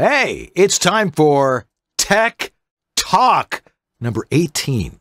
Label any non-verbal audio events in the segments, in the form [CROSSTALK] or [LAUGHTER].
Hey, it's time for Tech Talk number 18.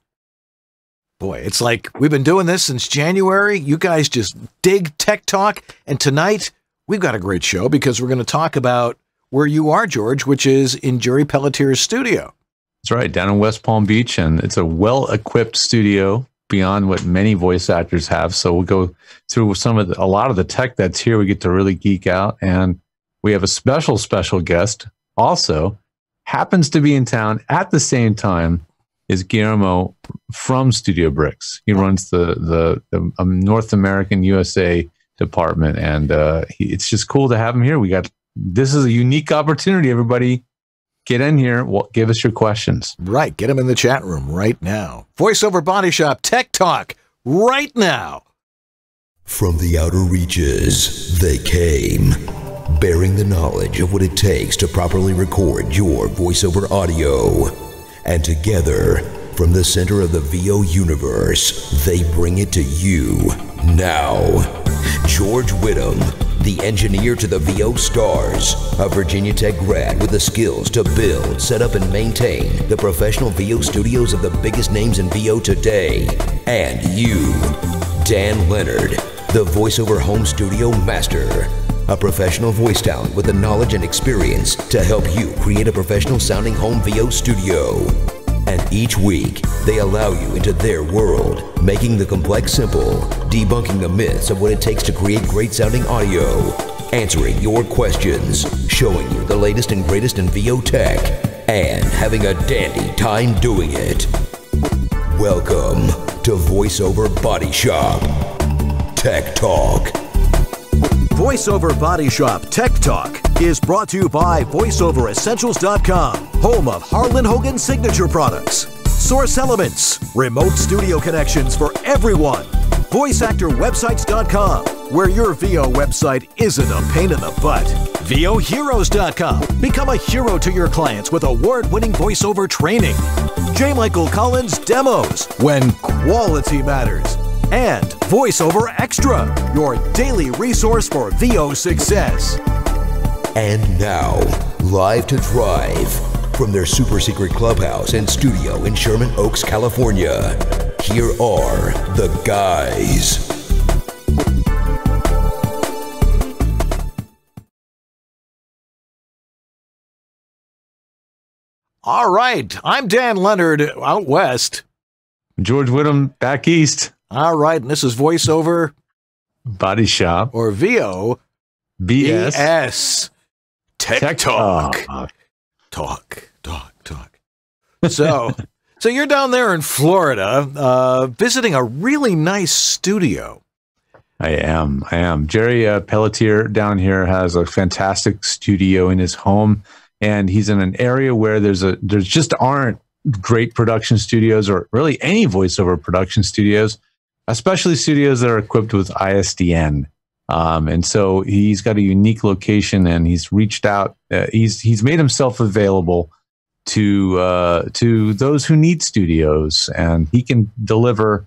Boy, it's like we've been doing this since January. You guys just dig Tech Talk. And tonight, we've got a great show because we're going to talk about where you are, George, which is in Jerry Pelletier's studio. That's right, down in West Palm Beach. And it's a well equipped studio beyond what many voice actors have. So we'll go through some of the, a lot of the tech that's here. We get to really geek out. And we have a special, special guest also happens to be in town at the same time is Guillermo from Studio Bricks. He runs the the, the um, North American USA department, and uh, he, it's just cool to have him here. We got this is a unique opportunity. Everybody, get in here. Well, give us your questions. Right, get him in the chat room right now. Voiceover Body Shop Tech Talk right now. From the outer reaches, they came, bearing the knowledge of what it takes to properly record your voiceover audio. And together, from the center of the VO universe, they bring it to you now. George Whittam, the engineer to the VO stars, a Virginia Tech grad with the skills to build, set up, and maintain the professional VO studios of the biggest names in VO today. And you, Dan Lenard, the voiceover home studio master. A professional voice talent with the knowledge and experience to help you create a professional sounding home VO studio. And each week, they allow you into their world, making the complex simple, debunking the myths of what it takes to create great sounding audio, answering your questions, showing you the latest and greatest in VO tech, and having a dandy time doing it. Welcome to VoiceOver Body Shop Tech Talk. VoiceOver Body Shop Tech Talk is brought to you by VoiceOverEssentials.com, home of Harlan Hogan signature products. Source Elements, remote studio connections for everyone. VoiceActorWebsites.com, where your VO website isn't a pain in the butt. VOHeroes.com, become a hero to your clients with award winning voiceover training. J. Michael Collins Demos, when quality matters and VoiceOver Extra, your daily resource for VO success. And now, live to drive from their super secret clubhouse and studio in Sherman Oaks, California. Here are the guys. All right, I'm Dan Lenard out west. George Whittam back east. All right, and this is voiceover Body Shop or VO BS BS Tech, Tech Talk. Talk. Talk, talk, talk. So, [LAUGHS] so you're down there in Florida, uh, visiting a really nice studio. I am. I am. Jerry uh, Pelletier down here has a fantastic studio in his home, and he's in an area where there's a there's just aren't great production studios or really any voiceover production studios, especially studios that are equipped with ISDN. Um, and so he's got a unique location, and he's reached out. Uh, he's he's made himself available to uh, to those who need studios, and he can deliver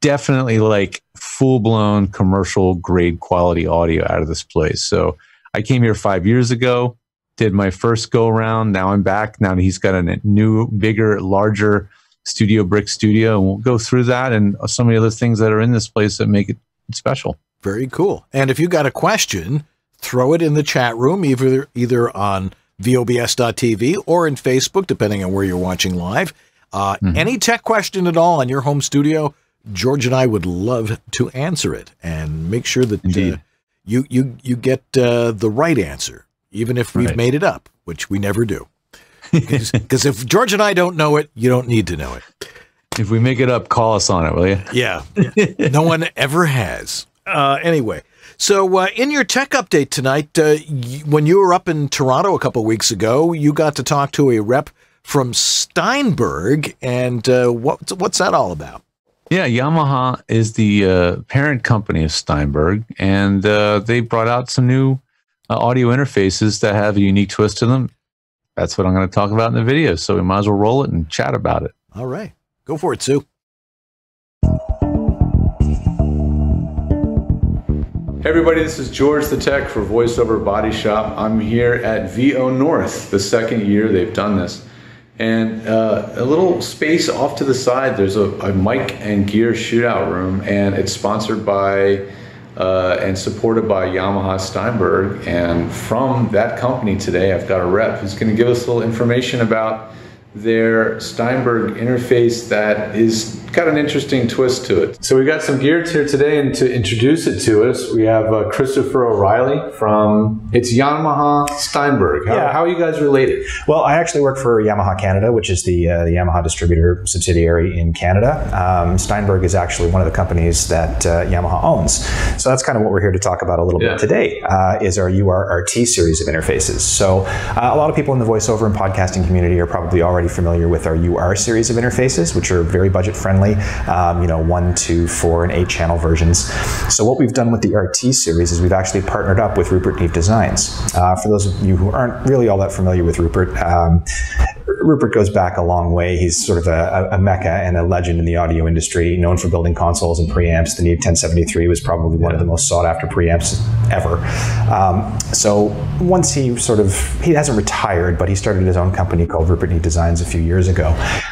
definitely like full blown commercial grade quality audio out of this place. So I came here five years ago, did my first go around. Now I'm back. Now he's got a new, bigger, larger studio brick studio, and we'll go through that and some of the other things that are in this place that make it special. Very cool. And if you got a question, throw it in the chat room, either either on VOBS.tv or in Facebook, depending on where you're watching live. Uh, Mhm. Any tech question at all on your home studio, George and I would love to answer it and make sure that uh, you you you get uh, the right answer, even if we've Right. made it up, which we never do. Because if George and I don't know it, you don't need to know it. If we make it up, call us on it, will you? Yeah. no one ever has. Uh, anyway, so uh, in your tech update tonight, uh, y- when you were up in Toronto a couple weeks ago, you got to talk to a rep from Steinberg. And uh, what, what's that all about? Yeah, Yamaha is the uh, parent company of Steinberg, and uh, they brought out some new uh, audio interfaces that have a unique twist to them. That's what I'm going to talk about in the video. So we might as well roll it and chat about it. All right. Go for it, Sue. Hey everybody, this is George the Tech for VoiceOver Body Shop. I'm here at VO North, the second year they've done this. And uh, a little space off to the side, there's a, a mic and gear shootout room, and it's sponsored by uh, and supported by Yamaha Steinberg. And from that company today, I've got a rep who's going to give us a little information about their Steinberg interface that is got an interesting twist to it. So we've got some gears here today, and to introduce it to us, we have uh, Christopher O'Reilly from it's Yamaha Steinberg. How, yeah. how, are you guys related? Well, I actually work for Yamaha Canada, which is the, uh, the Yamaha distributor subsidiary in Canada. Um, Steinberg is actually one of the companies that uh, Yamaha owns. So that's kind of what we're here to talk about a little yeah. bit today. Uh, is our URRT series of interfaces. So uh, a lot of people in the voiceover and podcasting community are probably already familiar with our UR series of interfaces, which are very budget friendly friendly, um, you know, one, two, four, and eight channel versions. So what we've done with the RT series is we've actually partnered up with Rupert Neve Designs. Uh, for those of you who aren't really all that familiar with Rupert, um, Rupert goes back a long way. He's sort of a, a, mecca and a legend in the audio industry, known for building consoles and preamps. The Neve 1073 was probably one yeah. of the most sought after preamps ever. Um, so once he sort of, he hasn't retired, but he started his own company called Rupert Neve Designs a few years ago.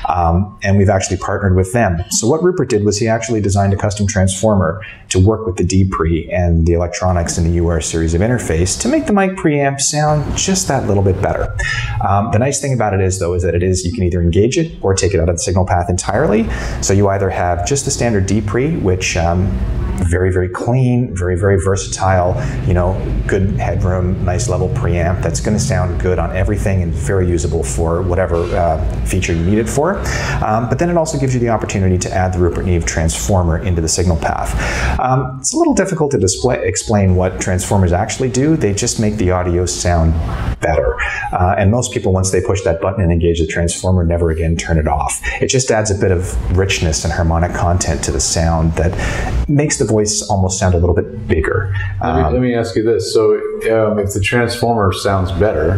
Um, and we've actually partnered with them. So what Rupert did was he actually designed a custom transformer to work with the D-Pre and the electronics in the UR series of interface to make the mic preamp sound just that little bit better. Um, the nice thing about it is though, is that it is, you can either engage it or take it out of the signal path entirely. So you either have just the standard D-Pre, which um, very, very clean, very, very versatile, you know, good headroom, nice level preamp that's going to sound good on everything and very usable for whatever uh, feature you need it for. Um, but then it also gives you the opportunity to add the Rupert Neve transformer into the signal path. Um, it's a little difficult to display, explain what transformers actually do. They just make the audio sound better. Uh, and most people, once they push that button and engage the transformer, never again turn it off. It just adds a bit of richness and harmonic content to the sound that makes the voice almost sound a little bit bigger. Let me, um, let me ask you this: so, um, if the transformer sounds better,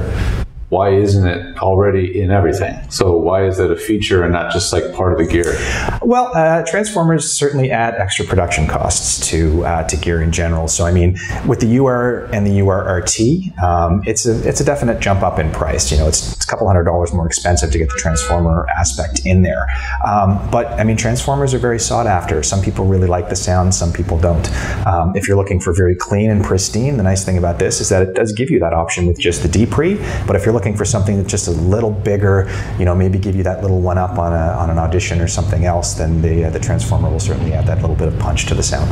why isn't it already in everything? So why is that a feature and not just like part of the gear? Well, uh, transformers certainly add extra production costs to uh, to gear in general. So I mean, with the UR and the URRT, um, it's a it's a definite jump up in price. You know, it's, it's, a couple hundred dollars more expensive to get the transformer aspect in there. Um, but I mean, transformers are very sought after. Some people really like the sound, some people don't. Um, if you're looking for very clean and pristine, the nice thing about this is that it does give you that option with just the D-Pre. But if you're looking for something that's just a little bigger, you know, maybe give you that little one up on, a, on an audition or something else, then the, uh, the transformer will certainly add that little bit of punch to the sound.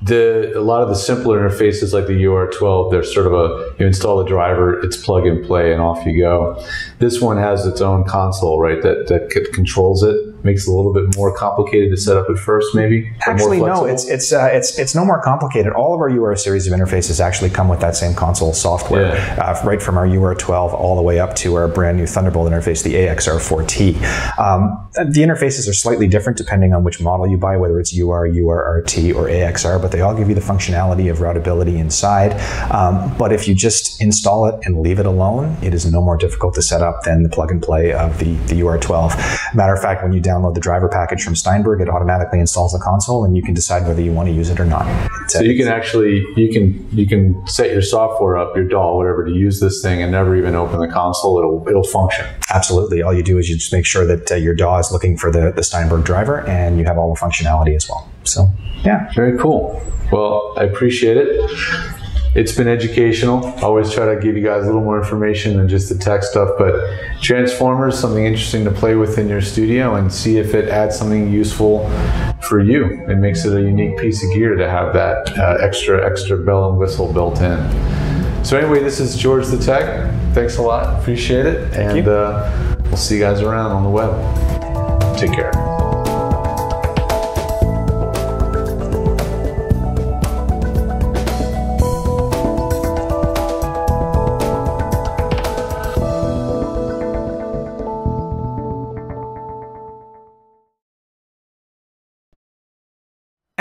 The, a lot of the simpler interfaces like the UR12, they're sort of a, you install the driver, it's plug and play and off you go. This one has its own console, right, that, that controls it makes it a little bit more complicated to set up at first, maybe? Actually, no. It's it's uh, it's it's no more complicated. All of our UR series of interfaces actually come with that same console software, yeah. uh, right from our UR12 all the way up to our brand new Thunderbolt interface, the AXR4T. Um, the interfaces are slightly different depending on which model you buy, whether it's UR, URRT, or AXR, but they all give you the functionality of routability inside. Um, but if you just install it and leave it alone, it is no more difficult to set up than the plug and play of the, the UR12. Matter of fact, when you download the driver package from Steinberg, it automatically installs the console, and you can decide whether you want to use it or not. So you can actually you can you can set your software up, your DAW, whatever, to use this thing, and never even open the console. It'll it'll function. Absolutely. All you do is you just make sure that uh, your DAW is looking for the the Steinberg driver, and you have all the functionality as well. So yeah, very cool. Well, I appreciate it it's been educational. I always try to give you guys a little more information than just the tech stuff. But Transformers, something interesting to play with in your studio and see if it adds something useful for you. It makes it a unique piece of gear to have that uh, extra extra bell and whistle built in. So anyway, this is George the Tech. Thanks a lot. Appreciate it. Thank and uh, we'll see you guys around on the web. Take care.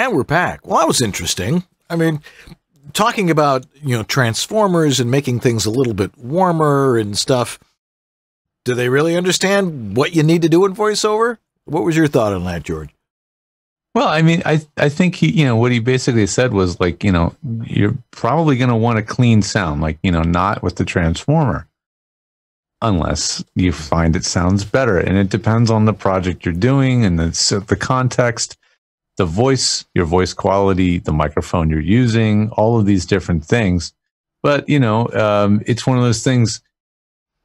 And we're back. Well, that was interesting. I mean, talking about, you know, transformers and making things a little bit warmer and stuff. Do they really understand what you need to do in voiceover? What was your thought on that, George? Well, I mean, I I think he, you know, what he basically said was like, you know, you're probably going to want a clean sound, like you know, not with the transformer, unless you find it sounds better, and it depends on the project you're doing and the the context, the voice, your voice quality, the microphone you're using, all of these different things. But you know, um, it's one of those things.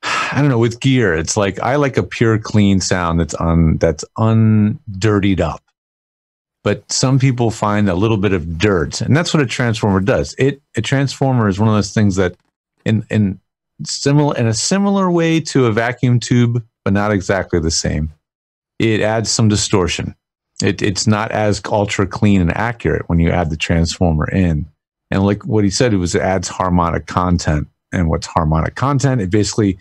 I don't know with gear. It's like I like a pure, clean sound that's un that's undirtied up but some people find a little bit of dirt and that's what a transformer does it a transformer is one of those things that in in similar in a similar way to a vacuum tube but not exactly the same it adds some distortion it, it's not as ultra clean and accurate when you add the transformer in and like what he said it was it adds harmonic content and what's harmonic content it basically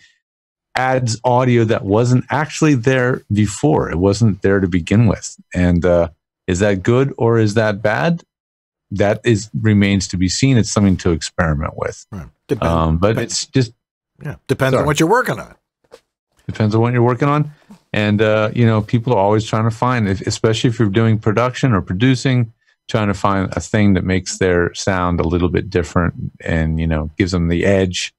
adds audio that wasn't actually there before it wasn't there to begin with and uh, is that good or is that bad? That is remains to be seen. It's something to experiment with. Right. Um, but depends. it's just yeah depends sorry. on what you're working on. Depends on what you're working on, and uh, you know people are always trying to find, especially if you're doing production or producing, trying to find a thing that makes their sound a little bit different and you know gives them the edge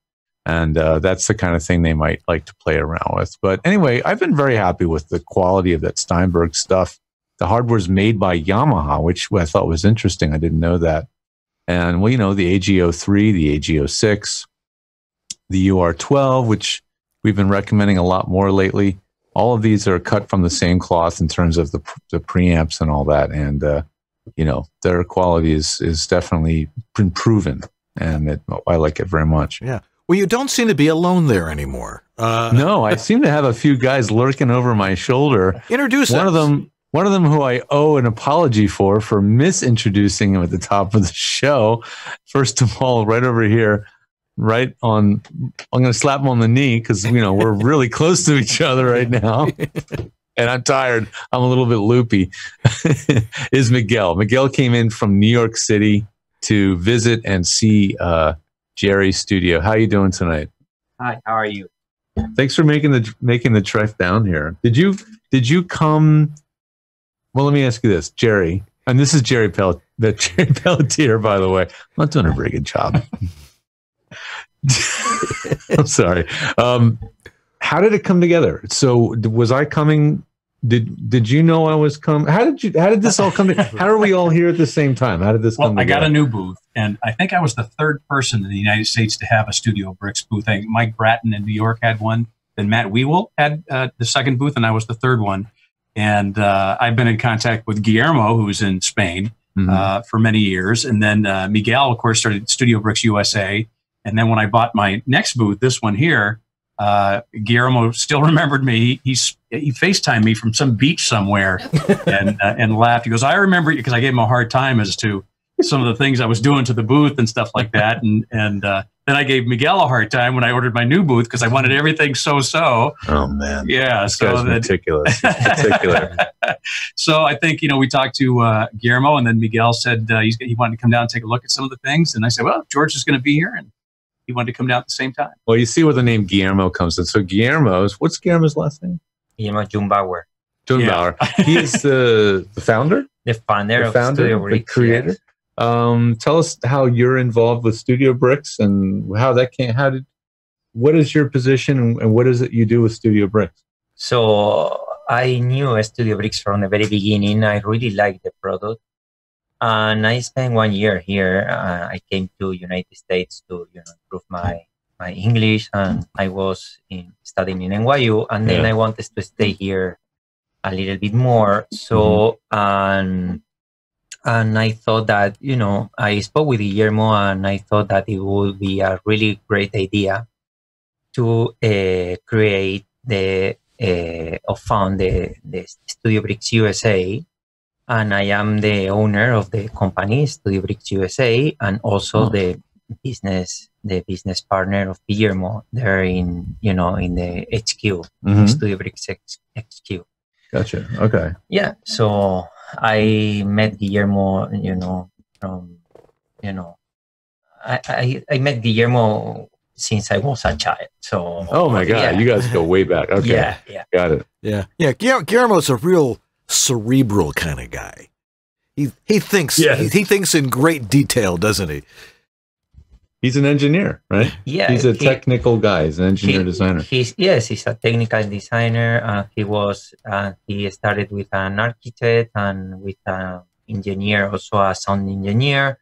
and uh, that's the kind of thing they might like to play around with but anyway i've been very happy with the quality of that steinberg stuff the hardware is made by Yamaha, which I thought was interesting. I didn't know that. And well, you know, the AG03, the AG06, the UR12, which we've been recommending a lot more lately. All of these are cut from the same cloth in terms of the, the preamps and all that. And, uh, you know, their quality is, is definitely been proven. And it, I like it very much. Yeah. Well, you don't seem to be alone there anymore. Uh, no, I [LAUGHS] seem to have a few guys lurking over my shoulder. Introduce one us. of them. One of them who I owe an apology for, for misintroducing him at the top of the [LAUGHS] show. First of all, right over here, right on, I'm going to slap him on the knee because, you know, we're really [LAUGHS] close to each other right now. [LAUGHS] and I'm tired. I'm a little bit loopy. [LAUGHS] is Miguel. Miguel came in from New York City to visit and see uh, Jerry's studio. How are you doing tonight? Hi, how are you? Thanks for making the making the trek down here. Did you did you come well, let me ask you this, Jerry, and this is Jerry Pellet, the Jerry Pelletier, by the way. I'm not doing a very good job. [LAUGHS] I'm sorry. Um, how did it come together? So was I coming? Did did you know I was coming? How did you? How did this all come? To, [LAUGHS] how are we all here at the same time? How did this well, come? I got a new booth, and I think I was the third person in the United States to have a Studio Bricks booth. I think Mike Bratton in New York had one. Then Matt Wewell had uh, the second booth, and I was the third one. And uh, I've been in contact with Guillermo, who's in Spain mm-hmm. uh, for many years. And then uh, Miguel, of course, started Studio Bricks USA. And then when I bought my next booth, this one here, uh, Guillermo still [LAUGHS] remembered me. He, he FaceTimed me from some beach somewhere [LAUGHS] and, uh, and laughed. He goes, I remember you because I gave him a hard time as to some of the things I was doing to the booth and stuff like that. And, and uh, then I gave Miguel a hard time when I ordered my new booth because I wanted everything so so. Oh man, yeah, this so that, meticulous, [LAUGHS] particular. so I think you know we talked to uh, Guillermo, and then Miguel said uh, he wanted to come down and take a look at some of the things, and I said, well, George is going to be here, and he wanted to come down at the same time. Well, you see where the name Guillermo comes in. So Guillermo's what's Guillermo's last name? Guillermo Jungbauer. Jungbauer. Yeah. he is the the founder. The founder, the founder, the creator. Yes. Um, tell us how you're involved with Studio Bricks and how that came. How did? What is your position and what is it you do with Studio Bricks? So I knew Studio Bricks from the very beginning. I really liked the product, and I spent one year here. Uh, I came to United States to you know improve my my English, and I was in, studying in NYU, and then yeah. I wanted to stay here a little bit more. So mm-hmm. and and I thought that you know I spoke with Guillermo and I thought that it would be a really great idea to uh, create the uh, or found the, the Studio Bricks USA and I am the owner of the company Studio Bricks USA and also oh. the business the business partner of Guillermo there in you know in the HQ mm-hmm. Studio Bricks HQ. Gotcha. Okay. Yeah. So I met Guillermo, you know, from, you know, I, I, I met Guillermo since I was a child. So. Oh my God, yeah. you guys go way back. Okay. Yeah, yeah. Got it. Yeah, yeah. Guillermo's a real cerebral kind of guy. He he thinks Yes. he, he thinks in great detail, doesn't he? He's an engineer, right? Yeah, He's a he- technical guy. He's an engineer he- designer. He's yes, he's a technical designer. Uh, he was uh, he started with an architect and with an engineer, also a sound engineer,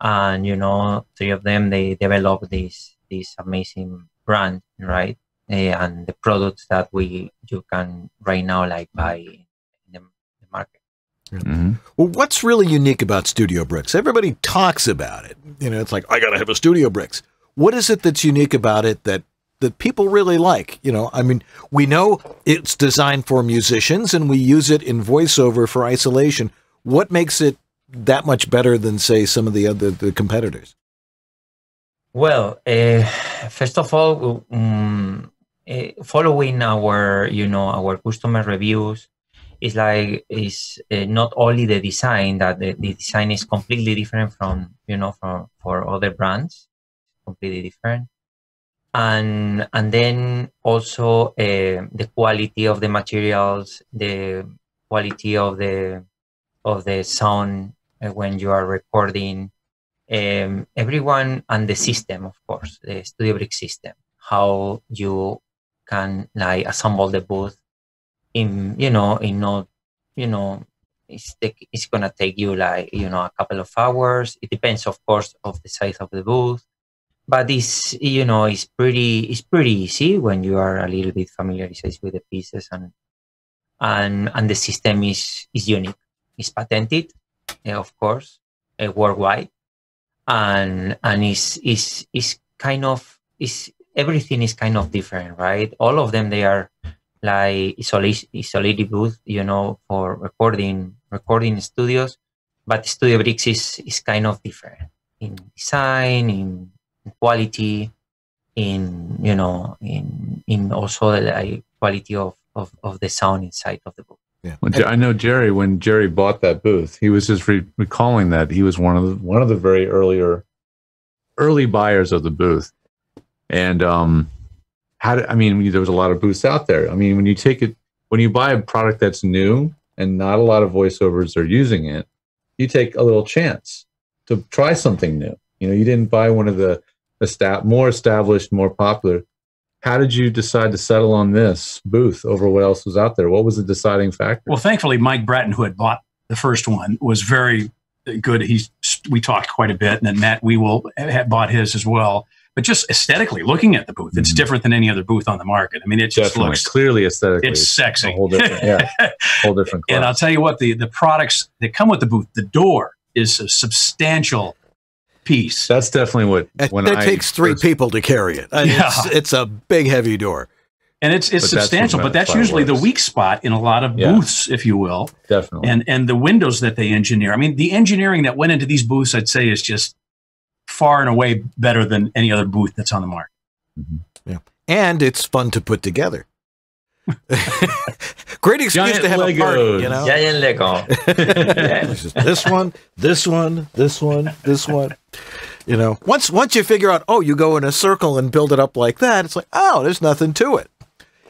and you know, three of them they developed this this amazing brand, right? Eh, and the products that we you can right now like buy in the, the market. Mhm. Well, what's really unique about Studio Bricks? Everybody talks about it. You know, it's like I got to have a Studio Bricks. What is it that's unique about it that that people really like? You know, I mean, we know it's designed for musicians, and we use it in voiceover for isolation. What makes it that much better than, say, some of the other the competitors? Well, uh, first of all, um, uh, following our, you know, our customer reviews is like it's uh, not only the design that the, the design is completely different from, you know, from for other brands, completely different, and and then also uh, the quality of the materials, the quality of the of the sound uh, when you are recording um, everyone and the system, of course, the Studio Brick system, how you can like assemble the booth in, you know, in not, you know, it's, take, it's gonna take you like, you know, a couple of hours. It depends, of course, of the size of the booth, but it's, you know, it's pretty, it's pretty easy when you are a little bit familiarized with the pieces and, and, and the system is, is unique. It's patented, uh, of course, uh, worldwide and and is is is kind of is everything is kind of different right all of them they are like isolation isolated booth you know for recording recording studios but studio bricks is is kind of different in design in quality in you know in in also the like, quality of, of of the sound inside of the booth Yeah. Well, I know Jerry. When Jerry bought that booth, he was just re- recalling that he was one of the one of the very earlier, early buyers of the booth, and um, how did, I mean, there was a lot of booths out there. I mean, when you take it, when you buy a product that's new and not a lot of voiceovers are using it, you take a little chance to try something new. You know, you didn't buy one of the esta- more established, more popular. How did you decide to settle on this booth over what else was out there? What was the deciding factor? Well, thankfully, Mike Bratton, who had bought the first one, was very good. He's we talked quite a bit, and then Matt We will had bought his as well. But just aesthetically, looking at the booth, it's Mhm. different than any other booth on the market. I mean, it just Definitely, looks clearly aesthetically, it's sexy. a whole different, yeah, [LAUGHS] whole different class. and I'll tell you what, the the products that come with the booth, the door is a substantial piece. That's definitely what That, when that I takes three first- people to carry it. I mean, Yeah. it's, it's a big, heavy door. and it's it's But substantial, what but that's Magnify usually the weak spot in a lot of Yeah. booths, if you will. Definitely, and and the windows that they engineer. I mean, the engineering that went into these booths, I'd say, is just far and away better than any other booth that's on the market. Mm-hmm. Yeah, And it's fun to put together. [LAUGHS] Great excuse Giant to have a party, you know? Giant Lego. [LAUGHS] This this one, this one, this one, this one. You know, once once you figure out, oh, you go in a circle and build it up like that, it's like, oh, there's nothing to it.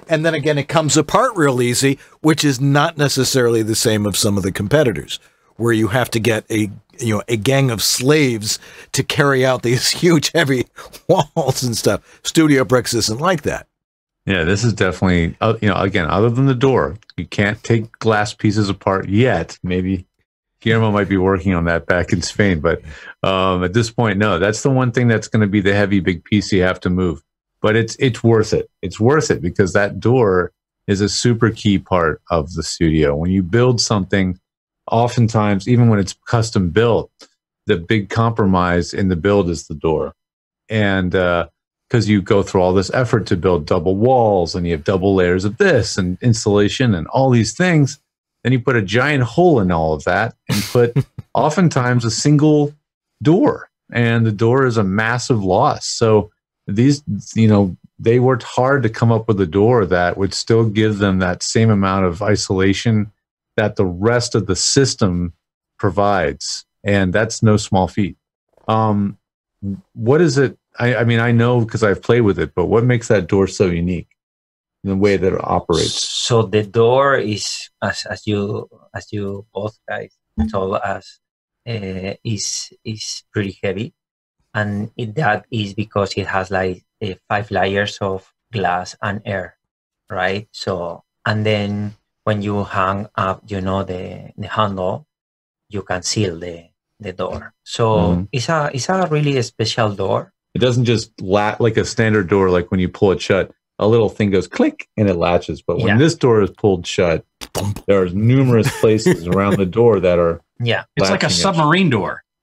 And then again, it comes apart real easy, which is not necessarily the same of some of the competitors, where you have to get a you know a gang of slaves to carry out these [LAUGHS] huge, heavy [LAUGHS] walls and stuff. Studio Bricks isn't like that. yeah. This is definitely, uh, you know, again, other than the door, you can't take glass pieces apart yet. Maybe Guillermo might be working on that back in Spain, but um, at this point, no. That's the one thing that's going to be the heavy, big piece you have to move. But it's it's worth it. It's worth it because that door is a super key part of the studio. When you build something, oftentimes, even when it's custom built, the big compromise in the build is the door. And uh, because you go through all this effort to build double walls and you have double layers of this and insulation and all these things, then you put a giant hole in all of that and put [LAUGHS] oftentimes a single door. And the door is a massive loss. So these, you know, they worked hard to come up with a door that would still give them that same amount of isolation that the rest of the system provides. And that's no small feat. Um, what is it? I, I mean, I know because I've played with it, but what makes that door so unique in the way that it operates? So the door is as as you as you both guys told us, uh, is is pretty heavy, and it, that is because it has like uh, five layers of glass and air, right? So and then when you hang up, you know the the handle, you can seal the the door. So Mhm. it's a it's a really special door. It doesn't just lat like a standard door, like when you pull it shut, a little thing goes click and it latches. But when Yeah. this door is pulled shut, there are numerous places around the door that are Yeah, It's like a submarine it. submarine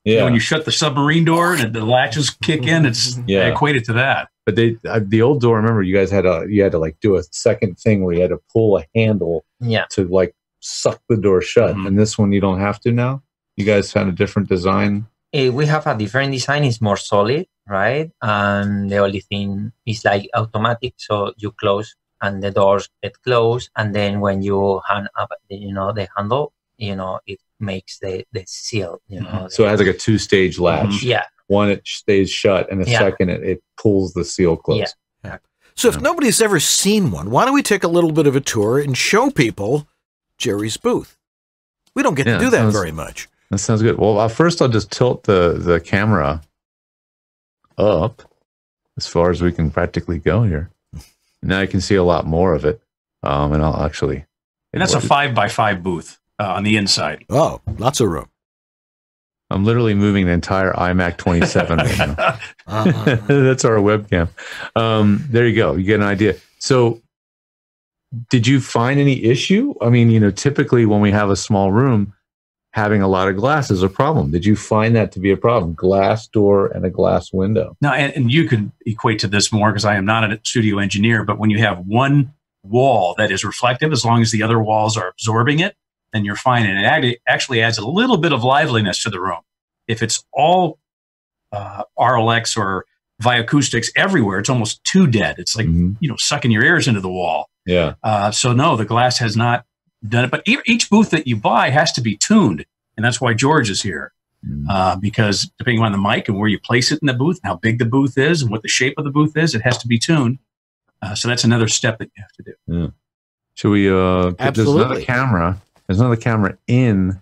door. You know, yeah. when you shut the submarine door and the latches kick in, it's [LAUGHS] Yeah. equated to that. but they uh, the old door. Remember, you guys had a you had to like do a second thing where you had to pull a handle yeah. to like suck the door shut. Mhm. And this one you don't have to now. You guys found a different design. Eh, we have a different design. It's more solid, right? And the only thing is like automatic. So you close and the doors get closed. And then when you hand up, you know, the handle, you know, it makes the, the seal, you know. So it has like a two stage latch. Mhm. yeah. One it stays shut, and the Yeah. second it, it pulls the seal closed. So if nobody's ever seen one, why don't we take a little bit of a tour and show people Jerry's booth? We don't get Yeah, to do that sounds- very much. That sounds good. Well, uh, first I'll just tilt the the camera up as far as we can practically go here. Now you can see a lot more of it, um, and I'll actually. And that's a five by five booth uh, on the inside. Oh, lots of room. I'm literally moving the entire iMac 27 right now. Uh-huh. [LAUGHS] [LAUGHS] That's our webcam. Um, there you go. You get an idea. So, did you find any issue? I mean, you know, typically when we have a small room, having a lot of glass is a problem. Did you find that to be a problem? Glass door and a glass window. Now, and, and you could equate to this more because I am not a studio engineer, but when you have one wall that is reflective, as long as the other walls are absorbing it, then you're fine. And it actually adds a little bit of liveliness to the room. If it's all uh, Auralex or Vicoustic everywhere, it's almost too dead. It's like, Mhm. you know, sucking your ears into the wall. Yeah. Uh, so no, the glass has not done it. But e- each booth that you buy has to be tuned, and that's why George is here. Mm. Uh, because depending on the mic and where you place it in the booth, how big the booth is, and what the shape of the booth is, it has to be tuned. Uh, so that's another step that you have to do. Should we? Uh, There's another camera. There's another camera in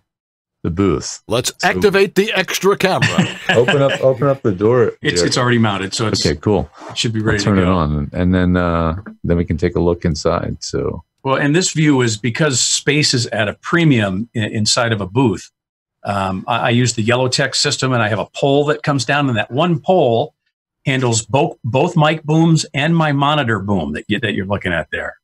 the booth. Let's activate the extra camera. [LAUGHS] open up. Open up the door. It's Jerry. it's already mounted, so it's, okay. Cool. it should be I'll ready to turn it on, and then uh, then we can take a look inside. So Well, and this view is because space is at a premium i- inside of a booth. Um, I, I use the Yellowtec system, and I have a pole that comes down, and that one pole handles both both mic booms and my monitor boom that you, that you're looking at there.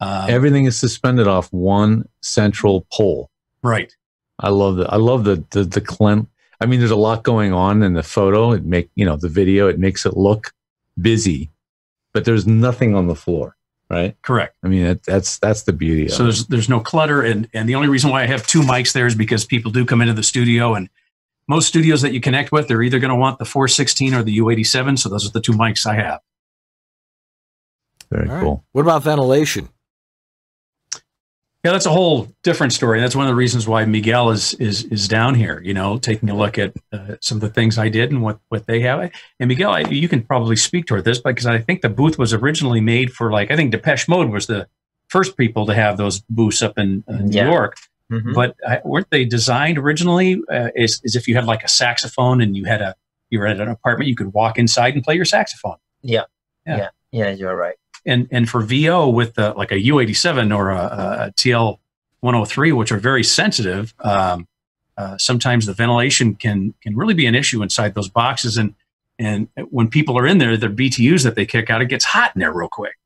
Um, everything is suspended off one central pole. right. I love the I love the the the clean. I mean, there's a lot going on in the photo. It make you know the video. It makes it look busy, but there's nothing on the floor, right? Correct. I mean, that, that's that's the beauty. So of it. there's there's no clutter, and and the only reason why I have two mics there is because people do come into the studio, and most studios that you connect with, they're either going to want the 416 or the U87. So those are the two mics I have. very All right. cool. What about ventilation? Yeah, that's a whole different story. That's one of the reasons why Miguel is is is down here. You know, taking a look at uh, some of the things I did and what what they have. And Miguel, I, you can probably speak toward this because I think the booth was originally made for like I think Depeche Mode was the first people to have those booths up in uh, New Yeah. York. Mhm. But uh, weren't they designed originally uh, as, as if you had like a saxophone and you had a you were at an apartment, you could walk inside and play your saxophone. Yeah. Yeah. Yeah. Yeah, you're right. And and for VO with the, like a U87 or a, a TL 103, which are very sensitive, um, uh, sometimes the ventilation can can really be an issue inside those boxes. And and when people are in there, their BTUs that they kick out, it gets hot in there real quick.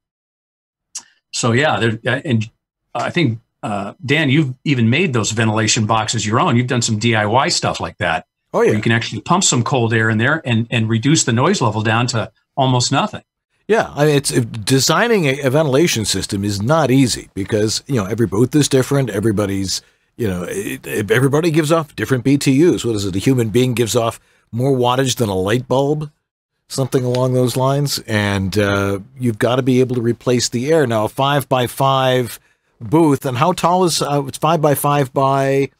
So yeah, there and I think uh, Dan, you've even made those ventilation boxes your own. You've done some DIY stuff like that. Oh yeah, you can actually pump some cold air in there and and reduce the noise level down to almost nothing. Yeah. I mean, it's it- designing a, a ventilation system is not easy because you know every booth is different. Everybody's you know it, it- everybody gives off different BTUs. What is it? A human being gives off more wattage than a light bulb, something along those lines. And uh, you've got to be able to replace the air. Now, a five by five booth, and how tall is uh, it's five by five by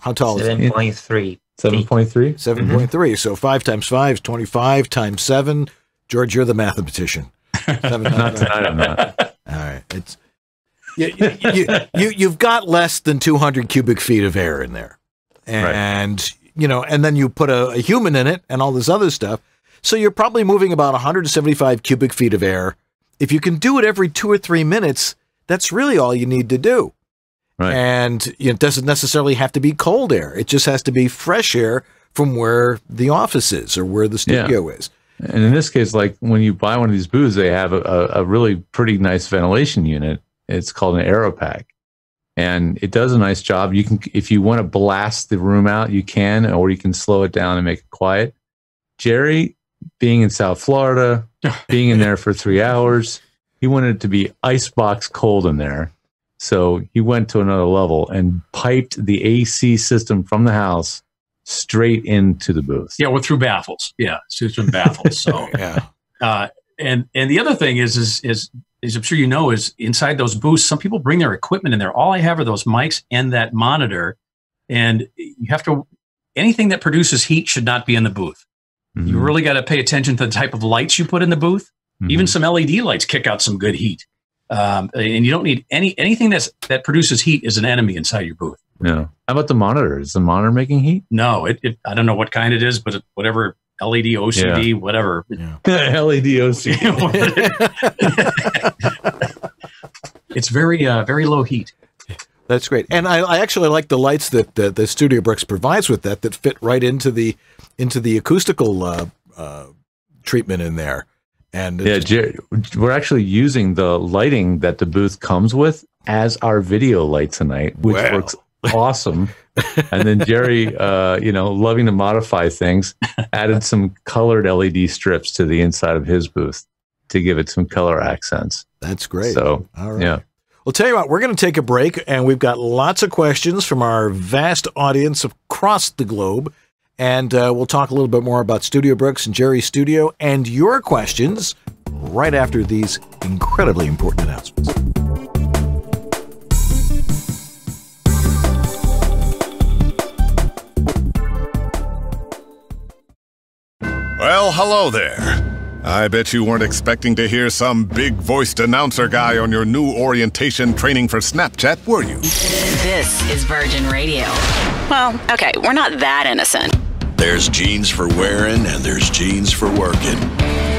how tall is it? 7.3. Seven point three. Seven point three. So five times five is twenty-five times seven. George, you're the mathematician. [LAUGHS] Seven Not tonight. I'm not. All right, it's you, you, you, you. You've got less than two hundred cubic feet of air in there. and right. you know, and then you put a, a human in it and all this other stuff. So you're probably moving about 175 cubic feet of air. If you can do it every two or three minutes, that's really all you need to do. Right. And it doesn't necessarily have to be cold air. It just has to be fresh air from where the office is or where the studio yeah. is. And in this case, like when you buy one of these booths, they have a, a really pretty nice ventilation unit. It's called an Aeropack. And it does a nice job. You can, if you want to blast the room out, you can, or you can slow it down and make it quiet. Jerry, being in South Florida, [LAUGHS] being in there for three hours, he wanted it to be icebox cold in there. So he went to another level and piped the AC system from the house straight into the booth. Yeah, well, through baffles. Yeah, through baffles. So [LAUGHS] yeah. Uh, and and the other thing is is is is I'm sure you know is inside those booths, some people bring their equipment in there. All I have are those mics and that monitor, and you have to anything that produces heat should not be in the booth. Mm-hmm. You really got to pay attention to the type of lights you put in the booth. Mm-hmm. Even some LED lights kick out some good heat. Um, and you don't need any anything that's that produces heat is an enemy inside your booth. Yeah. How about the monitor? Is the monitor making heat? No, it, it I don't know what kind it is, but it, whatever LED OCD, yeah. whatever. [LAUGHS] [LAUGHS] Yeah. LED [LAUGHS] OCD. it's very uh, very low heat. That's great, and I, I actually like the lights that the, the Studio Bricks provides with that that fit right into the into the acoustical uh, uh, treatment in there. And yeah, Jerry, we're actually using the lighting that the booth comes with as our video light tonight, which wow. works awesome. and then Jerry, uh, you know, loving to modify things, added some colored LED strips to the inside of his booth to give it some color accents. That's great. So, all right. yeah. Well, tell you what, we're going to take a break, and we've got lots of questions from our vast audience across the globe. And uh, we'll talk a little bit more about Studio Bricks and Jerry's studio and your questions right after these incredibly important announcements. Well, hello there. I bet you weren't expecting to hear some big voiced announcer guy on your new orientation training for Snapchat, were you? This is Virgin Radio. Well, okay, we're not that innocent. There's jeans for wearing and there's jeans for working.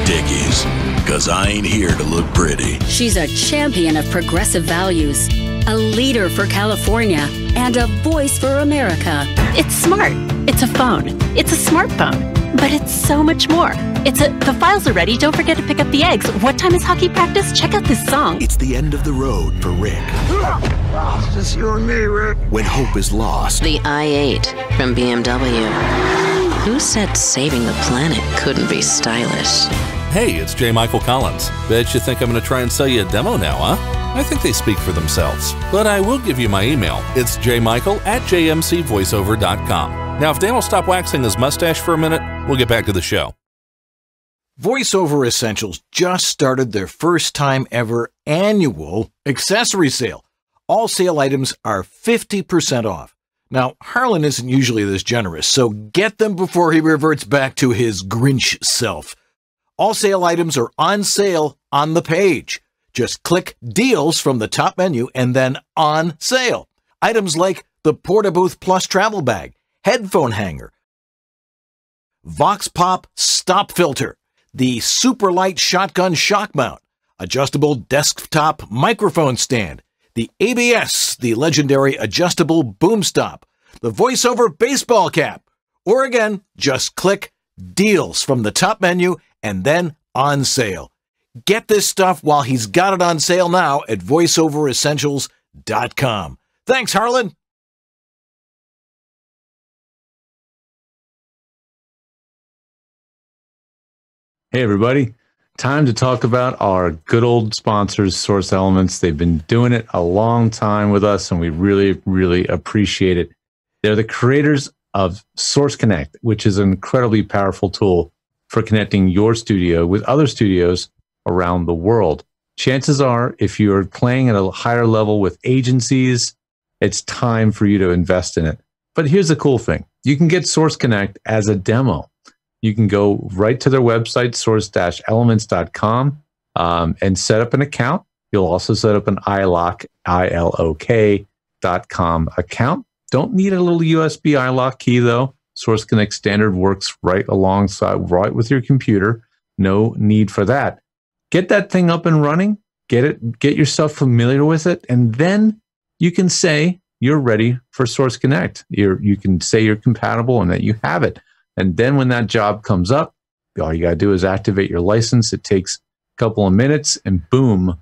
Dickies, because I ain't here to look pretty. She's a champion of progressive values, a leader for California, and a voice for America. It's smart. It's a phone. It's a smartphone. But it's so much more. It's a the files are ready. Don't forget to pick up the eggs. What time is hockey practice? Check out this song. It's the end of the road for Rick. it's just you and me, Rick. When hope is lost. The i8 from BMW. Who said saving the planet couldn't be stylish? Hey, it's J. Michael Collins. Bet you think I'm going to try and sell you a demo now, huh? I think they speak for themselves. But I will give you my email. It's jmichael at jmcvoiceover.com. Now, if Dan will stop waxing his mustache for a minute, we'll get back to the show. VoiceOver Essentials just started their first time ever annual accessory sale. All sale items are 50% off. Now, Harlan isn't usually this generous, so get them before he reverts back to his Grinch self. All sale items are on sale on the page. Just click Deals from the top menu and then On Sale. Items like the Portabooth Plus travel bag, headphone hanger, Vox Pop stop filter, the Superlight shotgun shock mount, adjustable desktop microphone stand, the ABS, the legendary adjustable boom stop, the voiceover baseball cap, or again, just click deals from the top menu and then on sale. Get this stuff while he's got it on sale now at voiceoveressentials.com. Thanks, Harlan. Hey, everybody. Time to talk about our good old sponsors, Source Elements. They've been doing it a long time with us, and we really, really appreciate it. They're the creators of Source Connect, which is an incredibly powerful tool for connecting your studio with other studios around the world. Chances are, if you're playing at a higher level with agencies, it's time for you to invest in it. But here's the cool thing you can get Source Connect as a demo you can go right to their website, source-elements.com, um, and set up an account. You'll also set up an iLok, I-L-O-K dot com account. Don't need a little USB iLok key though. Source Connect standard works right alongside, right with your computer. No need for that. Get that thing up and running. Get it, get yourself familiar with it, and then you can say you're ready for Source Connect. You're, you can say you're compatible and that you have it. And then when that job comes up, all you got to do is activate your license. It takes a couple of minutes, and boom,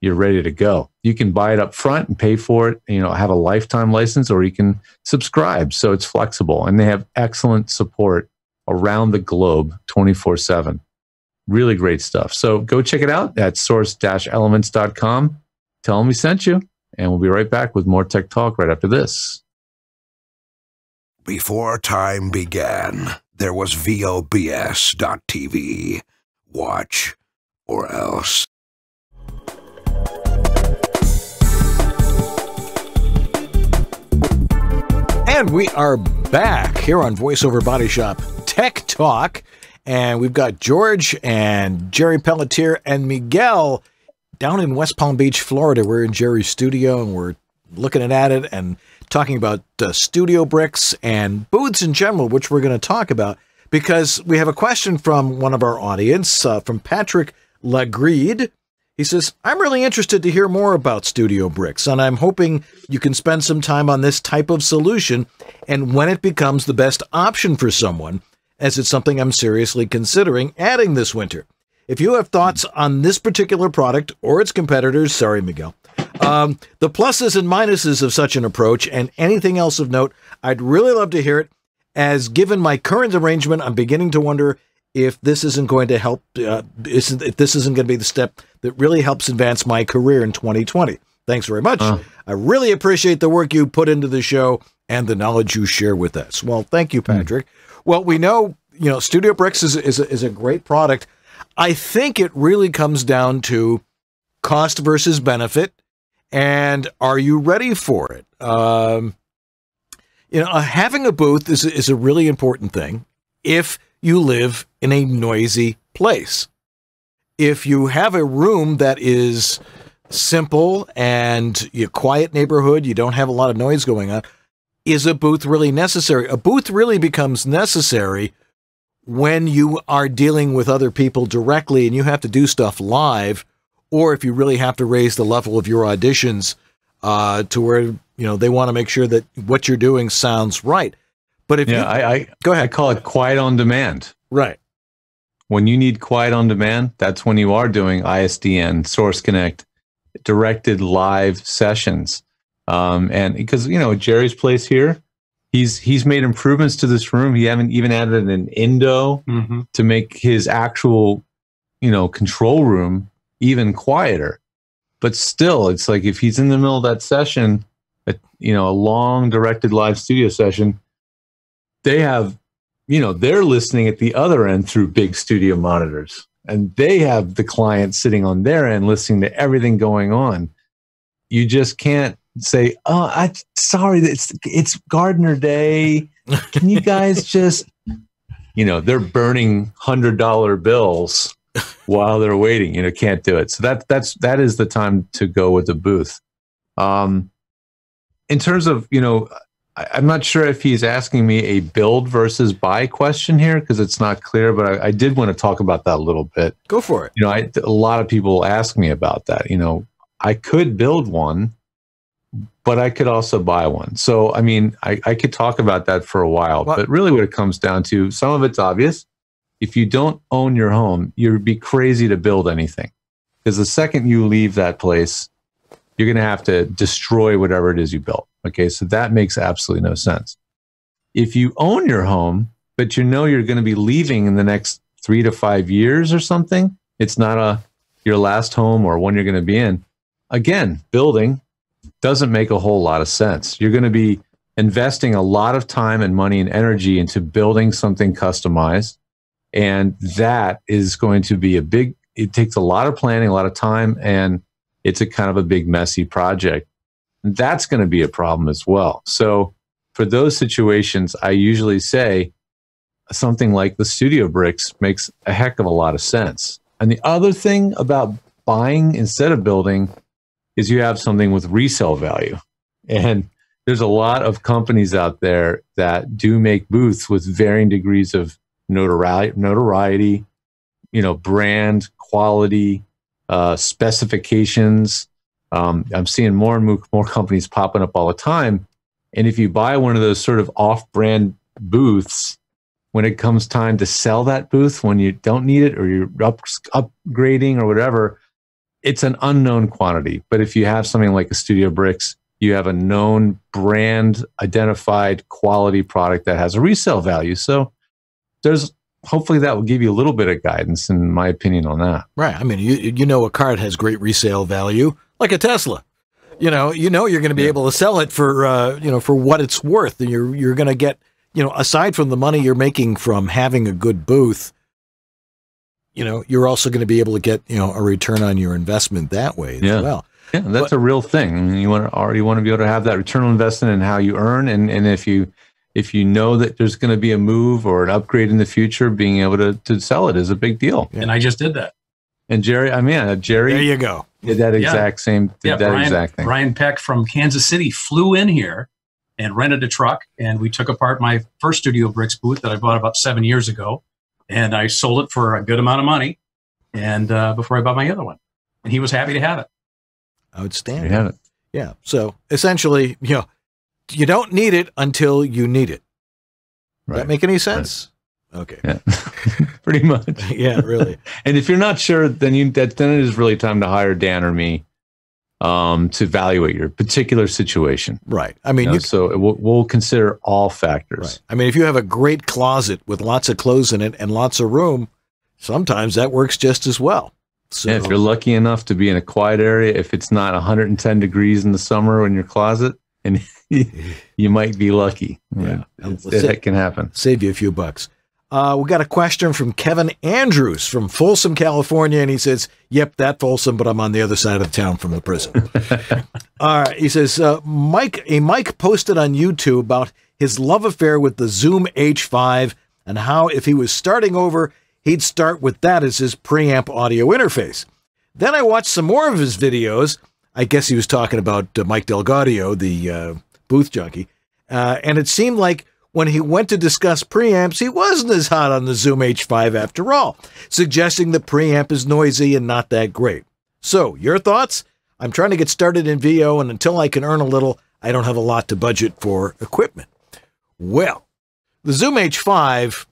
you're ready to go. You can buy it up front and pay for it, you know, have a lifetime license, or you can subscribe. So it's flexible and they have excellent support around the globe 24 7. Really great stuff. So go check it out at source elements.com. Tell them we sent you, and we'll be right back with more tech talk right after this. Before time began, there was VOBS.tv. Watch or else. And we are back here on VoiceOver Body Shop Tech Talk. And we've got George and Jerry Pelletier and Miguel down in West Palm Beach, Florida. We're in Jerry's studio and we're looking at it and talking about uh, studio bricks and booths in general, which we're going to talk about because we have a question from one of our audience, uh, from Patrick Lagreed. He says, I'm really interested to hear more about Studio Bricks, and I'm hoping you can spend some time on this type of solution and when it becomes the best option for someone, as it's something I'm seriously considering adding this winter. If you have thoughts on this particular product or its competitors, sorry, Miguel, um, the pluses and minuses of such an approach and anything else of note, I'd really love to hear it. As given my current arrangement, I'm beginning to wonder if this isn't going to help, uh, isn't, if this isn't going to be the step that really helps advance my career in 2020. Thanks very much. Uh. I really appreciate the work you put into the show and the knowledge you share with us. Well, thank you, hmm. Patrick. Mm. Well, we know, you know, Studio Bricks is, is, a, is a great product. I think it really comes down to cost versus benefit and are you ready for it? Um, you know, having a booth is, is a really important thing. If you live in a noisy place. If you have a room that is simple and a quiet neighborhood, you don't have a lot of noise going on, is a booth really necessary? A booth really becomes necessary when you are dealing with other people directly and you have to do stuff live, or if you really have to raise the level of your auditions uh, to where you know they want to make sure that what you're doing sounds right. But if yeah, you, I, I go ahead. I call it quiet on demand. Right. When you need quiet on demand, that's when you are doing ISDN, Source Connect, directed live sessions. Um, and because you know Jerry's place here, he's he's made improvements to this room. He haven't even added an Indow mm-hmm. to make his actual, you know, control room even quieter. But still, it's like if he's in the middle of that session, a, you know, a long directed live studio session, they have, you know, they're listening at the other end through big studio monitors and they have the client sitting on their end listening to everything going on. You just can't say, "Oh, I sorry, it's it's Gardner Day. Can you guys [LAUGHS] just, you know, they're burning hundred dollar bills while they're waiting. You know, can't do it. So that that's that is the time to go with the booth. Um, in terms of you know, I'm not sure if he's asking me a build versus buy question here because it's not clear, but I, I, did want to talk about that a little bit. Go for it. You know, I, a lot of people ask me about that. You know, I could build one, but I could also buy one. So, I mean, I, I could talk about that for a while, what? but really what it comes down to, some of it's obvious. If you don't own your home, you'd be crazy to build anything because the second you leave that place, you're going to have to destroy whatever it is you built. Okay, so that makes absolutely no sense. If you own your home, but you know you're going to be leaving in the next three to five years or something, it's not a your last home or one you're going to be in. Again, building doesn't make a whole lot of sense. You're going to be investing a lot of time and money and energy into building something customized. And that is going to be a big, it takes a lot of planning, a lot of time, and it's a kind of a big, messy project that's going to be a problem as well. So for those situations, I usually say something like the studio bricks makes a heck of a lot of sense. And the other thing about buying instead of building is you have something with resale value. And there's a lot of companies out there that do make booths with varying degrees of notoriety, notoriety you know, brand quality, uh, specifications. Um, I'm seeing more and more, companies popping up all the time. And if you buy one of those sort of off-brand booths, when it comes time to sell that booth, when you don't need it or you're up, upgrading or whatever, it's an unknown quantity. But if you have something like a Studio Bricks, you have a known brand identified quality product that has a resale value. So there's hopefully that will give you a little bit of guidance in my opinion on that. Right. I mean, you you know a card has great resale value, like a Tesla. You know, you know you're going to be yeah. able to sell it for uh, you know for what it's worth. You're you're going to get you know aside from the money you're making from having a good booth, you know you're also going to be able to get you know a return on your investment that way yeah. as well. Yeah, that's but, a real thing. You want to already want to be able to have that return on investment and how you earn, and and if you if you know that there's going to be a move or an upgrade in the future, being able to, to sell it is a big deal. Yeah. And I just did that. And Jerry, I mean, uh, Jerry, there you go. Did that exact yeah. same, did yeah, that Brian, exact thing. Brian Peck from Kansas City flew in here and rented a truck, and we took apart my first Studio Bricks booth that I bought about seven years ago, and I sold it for a good amount of money, and uh, before I bought my other one, and he was happy to have it. Outstanding. You have it. Yeah. So essentially, you know, you don't need it until you need it. Right. That make any sense? Right. Okay. Yeah. [LAUGHS] Pretty much. [LAUGHS] yeah, really. [LAUGHS] and if you're not sure, then you that then it is really time to hire Dan or me um, to evaluate your particular situation. Right. I mean, you know, you, so we'll, we'll, consider all factors. Right. I mean, if you have a great closet with lots of clothes in it and lots of room, sometimes that works just as well. So, yeah, if you're lucky enough to be in a quiet area, if it's not 110 degrees in the summer in your closet, and [LAUGHS] you might be lucky. Yeah, that can happen. Save you a few bucks. Uh, we got a question from Kevin Andrews from Folsom, California, and he says, "Yep, that Folsom, but I'm on the other side of town from the prison." All right, [LAUGHS] he says, uh, "Mike, a Mike posted on YouTube about his love affair with the Zoom H5 and how if he was starting over, he'd start with that as his preamp audio interface. Then I watched some more of his videos." I guess he was talking about uh, Mike DelGaudio, the uh, booth junkie. Uh, and it seemed like when he went to discuss preamps, he wasn't as hot on the Zoom H5 after all, suggesting the preamp is noisy and not that great. So, your thoughts? I'm trying to get started in VO, and until I can earn a little, I don't have a lot to budget for equipment. Well, the Zoom H5,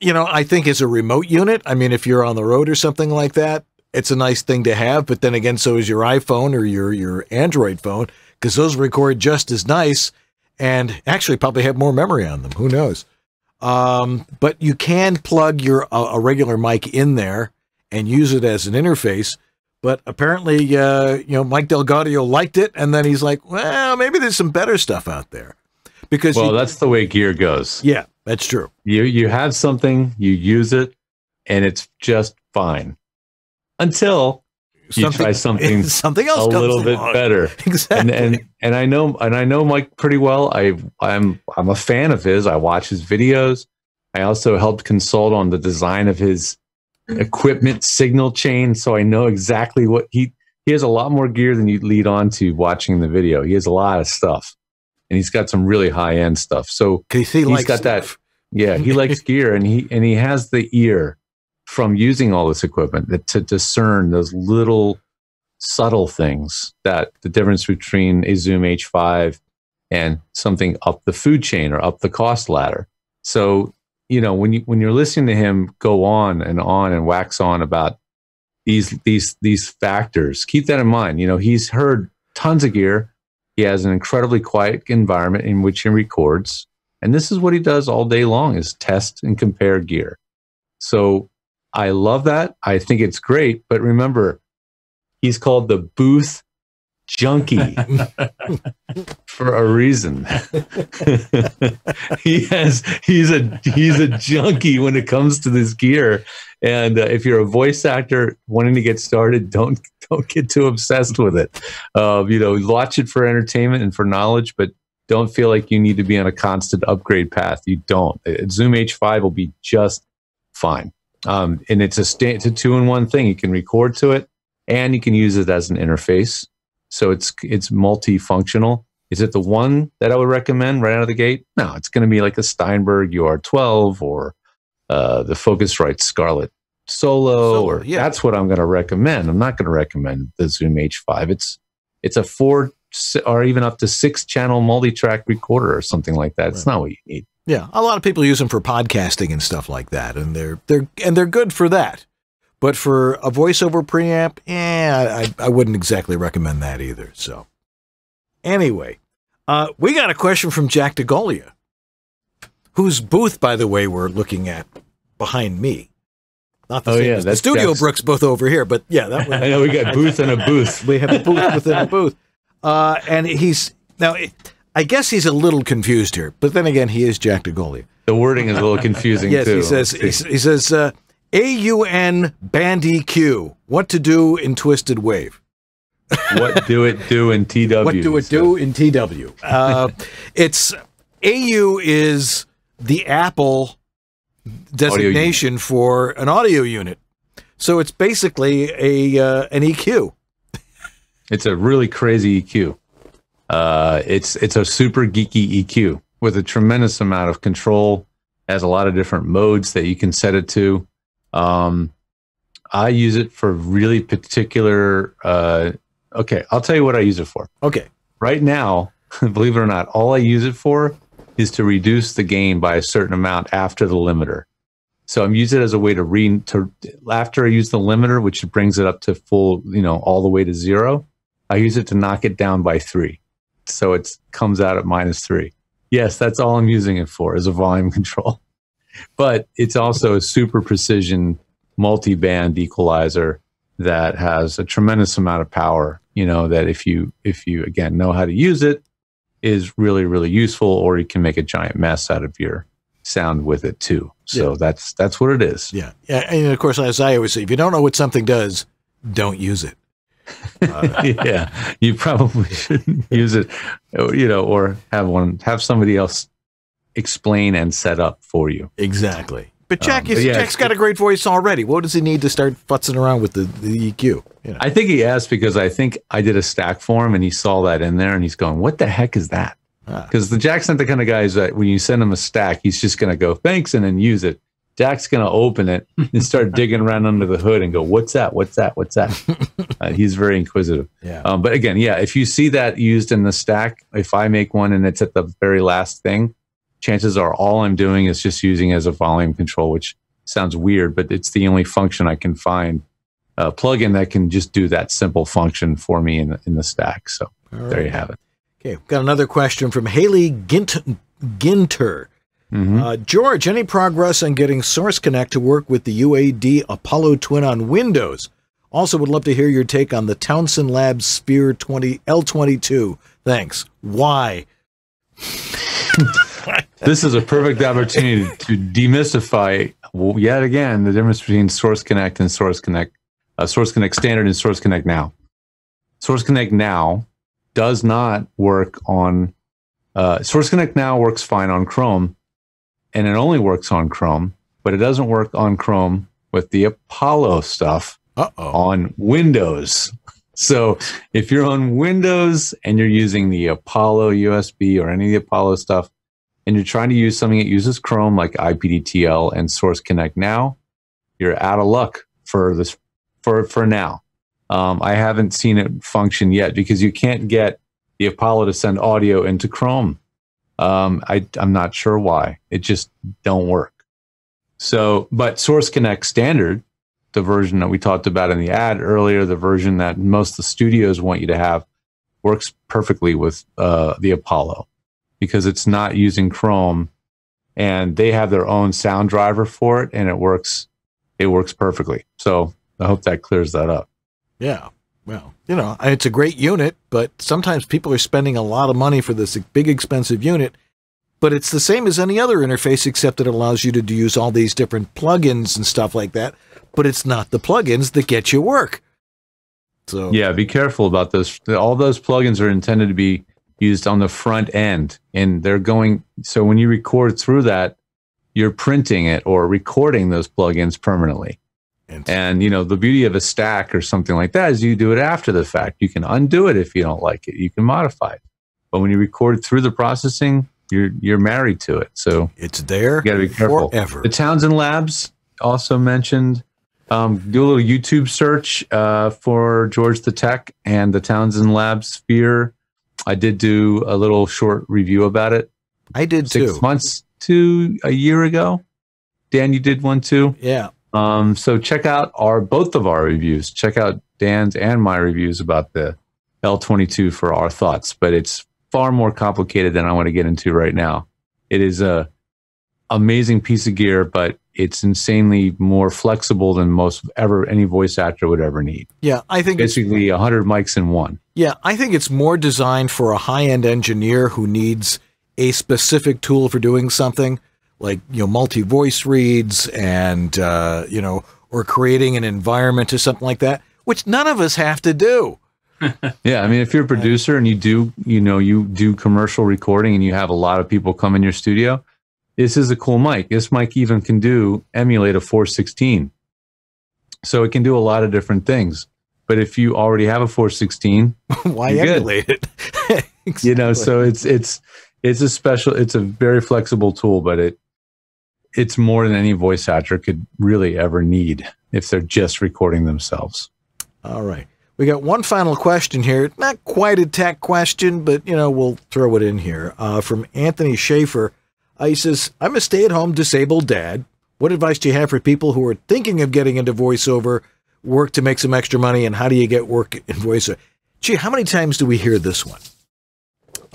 you know, I think is a remote unit. I mean, if you're on the road or something like that, it's a nice thing to have. But then again, so is your iPhone or your your Android phone because those record just as nice and actually probably have more memory on them. Who knows? Um, but you can plug your uh, a regular mic in there and use it as an interface. But apparently, uh, you know, Mike DelGaudio liked it, and then he's like, "Well, maybe there's some better stuff out there." Because well, you, that's the way gear goes. Yeah, that's true. You you have something, you use it, and it's just fine until you something, try something something [LAUGHS] else a little bit better. Exactly. [LAUGHS] And, and and I know and I know Mike pretty well. I I'm I'm a fan of his. I watch his videos. I also helped consult on the design of his equipment signal chain, so I know exactly what he he has a lot more gear than you lead on to watching the video. He has a lot of stuff, and he's got some really high end stuff. So he, he has got stuff. that. Yeah, he likes [LAUGHS] gear, and he and he has the ear from using all this equipment to discern those little subtle things that the difference between a Zoom H5 and something up the food chain or up the cost ladder. So, you know, when you when you're listening to him go on and on and wax on about these these these factors, keep that in mind. You know, he's heard tons of gear. He has an incredibly quiet environment in which he records. And this is what he does all day long is test and compare gear. So I love that. I think it's great. But remember, he's called the booth junkie [LAUGHS] for a reason. [LAUGHS] he has he's a he's a junkie when it comes to this gear. And uh, if you're a voice actor wanting to get started, don't don't get too obsessed with it. Uh, you know, watch it for entertainment and for knowledge, but don't feel like you need to be on a constant upgrade path. You don't. Zoom H5 will be just fine. Um, and it's a, sta- it's a two in one thing. You can record to it and you can use it as an interface. So it's, it's multifunctional. Is it the one that I would recommend right out of the gate? No, it's going to be like a Steinberg UR12 or uh, the Focusrite Scarlett Solo, Solo, or yeah. that's what I'm going to recommend. I'm not going to recommend the Zoom H5. It's it's a four or even up to six channel multi-track recorder or something like that. It's not what you need. Yeah, a lot of people use them for podcasting and stuff like that, and they're they're and they're good for that. But for a voiceover preamp, yeah, I, I wouldn't exactly recommend that either. So, anyway, uh, we got a question from Jack DeGolia, whose booth, by the way, we're looking at behind me. Not the Oh, same yeah, as the Studio Jack's- Bricks booth over here, but yeah, that one. [LAUGHS] I know we got booth and a booth. we have a booth within a booth. Uh, and he's now, it- I guess he's a little confused here, but then again, he is Jack DeGolia. The wording is a little confusing yes, too. he says he, he says uh, AUNBandEQ. What to do in Twisted Wave? what do it do in [LAUGHS] TW? What do it do in TW? Uh, it's AU is the Apple designation for an audio unit, so it's basically a uh, an EQ. It's a really crazy EQ. Uh, it's it's a super geeky EQ with a tremendous amount of control. Has a lot of different modes that you can set it to. Um, I use it for really particular. Uh, okay, I'll tell you what I use it for. Okay. Right now, [LAUGHS] believe it or not, all I use it for is to reduce the gain by a certain amount after the limiter. So I'm using it as a way to re to after I use the limiter, which brings it up to full, you know, all the way to zero. I use it to knock it down by three, so it comes out at minus three. Yes, that's all I'm using it for is a volume [LAUGHS] control. But it's also a super precision multi-band equalizer that has a tremendous amount of power. You know that if you if you again know how to use it, is really really useful, or you can make a giant mess out of your sound with it too. So Yeah. that's that's what it is. Yeah, yeah, and of course, as I always say, if you don't know what something does, don't use it. [LAUGHS] yeah, you probably [LAUGHS] shouldn't use it, you know, or have one have somebody else explain and set up for you. Exactly. But Jack, Um, is, but yeah, Jack's got a great voice already. What does he need to start futzing around with the, the EQ? You know. I think he asked because I think I did a stack for him and he saw that in there and he's going, "What the heck is that?" Ah. Because the Jack's not the kind of guy that when you send him a stack, he's just going to go thanks and then use it. Jack's going to open it [LAUGHS] and start digging around under the hood and go, "What's that? What's that? What's that?" [LAUGHS] uh, he's very inquisitive. Yeah. Um, but again, yeah, if you see that used in the stack, if I make one and it's at the very last thing, chances are all I'm doing is just using it as a volume control, which sounds weird, but it's the only function I can find a plugin that can just do that simple function for me in, in the stack. So there you have it. Okay, got another question from Haley Gint- Ginter. Mm-hmm. Uh, George, any progress on getting Source Connect to work with the UAD Apollo Twin on Windows? Also, would love to hear your take on the Townsend Labs Sphere 20 L22. Thanks. Why? [LAUGHS] this is a perfect opportunity to demystify yet again the difference between Source Connect and Source Connect, uh, Source Connect Standard and Source Connect Now. Source Connect Now does not work on uh, Source Connect Now works fine on Chrome, and it only works on Chrome, but it doesn't work on Chrome with the Apollo stuff Uh-oh. on Windows. [LAUGHS] So if you're on Windows and you're using the Apollo USB or any of the Apollo stuff, and you're trying to use something that uses Chrome like IPDTL and Source Connect now, you're out of luck for this for for now. Um, I haven't seen it function yet because you can't get the Apollo to send audio into Chrome. Um, I, I'm not sure why. It just don't work. So, but Source Connect standard, the version that we talked about in the ad earlier, the version that most of the studios want you to have, works perfectly with uh, the Apollo because it's not using Chrome, and they have their own sound driver for it, and it works. It works perfectly. So I hope that clears that up. Yeah. Well, you know, it's a great unit, but sometimes people are spending a lot of money for this big, expensive unit. But it's the same as any other interface, except it allows you to use all these different plugins and stuff like that. But it's not the plugins that get you work. So Yeah, be careful about those. All those plugins are intended to be used on the front end, and they're going. So when you record through that, you're printing it or recording those plugins permanently. And, you know the beauty of a stack or something like that is you do it after the fact. You can undo it if you don't like it. You can modify it. but when you record through the processing, you're you're married to it. So it's there. You got to be careful. Forever. The Townsend Labs also mentioned. Um, do a little YouTube search uh, for George the Tech and the Townsend Labs Sphere. I did do a little short review about it. I did six too. months to a year ago. Dan, you did one too. Yeah. Um, so check out our both of our reviews. Check out Dan's and my reviews about the L22 for our thoughts. But it's far more complicated than I want to get into right now. It is a amazing piece of gear, but it's insanely more flexible than most ever any voice actor would ever need. Yeah, I think basically 100 mics in one. Yeah, I think it's more designed for a high-end engineer who needs a specific tool for doing something, like you know, multi-voice reads and uh, you know, or creating an environment or something like that, which none of us have to do. [LAUGHS] Yeah, I mean, if you're a producer and you do, you know, you do commercial recording and you have a lot of people come in your studio, this is a cool mic. This mic even can do emulate a 416. So it can do a lot of different things. But if you already have a 416, [LAUGHS] Why emulate it? [LAUGHS] You know, so it's it's it's a special it's a very flexible tool, but it it's more than any voice actor could really ever need if they're just recording themselves. All right. We got one final question here. Not quite a tech question, but you know, we'll throw it in here. Uh, from Anthony Schaefer. Uh, he says, I'm a stay at home disabled dad. What advice do you have for people who are thinking of getting into voiceover work to make some extra money? And how do you get work in voiceover? Gee, how many times do we hear this one?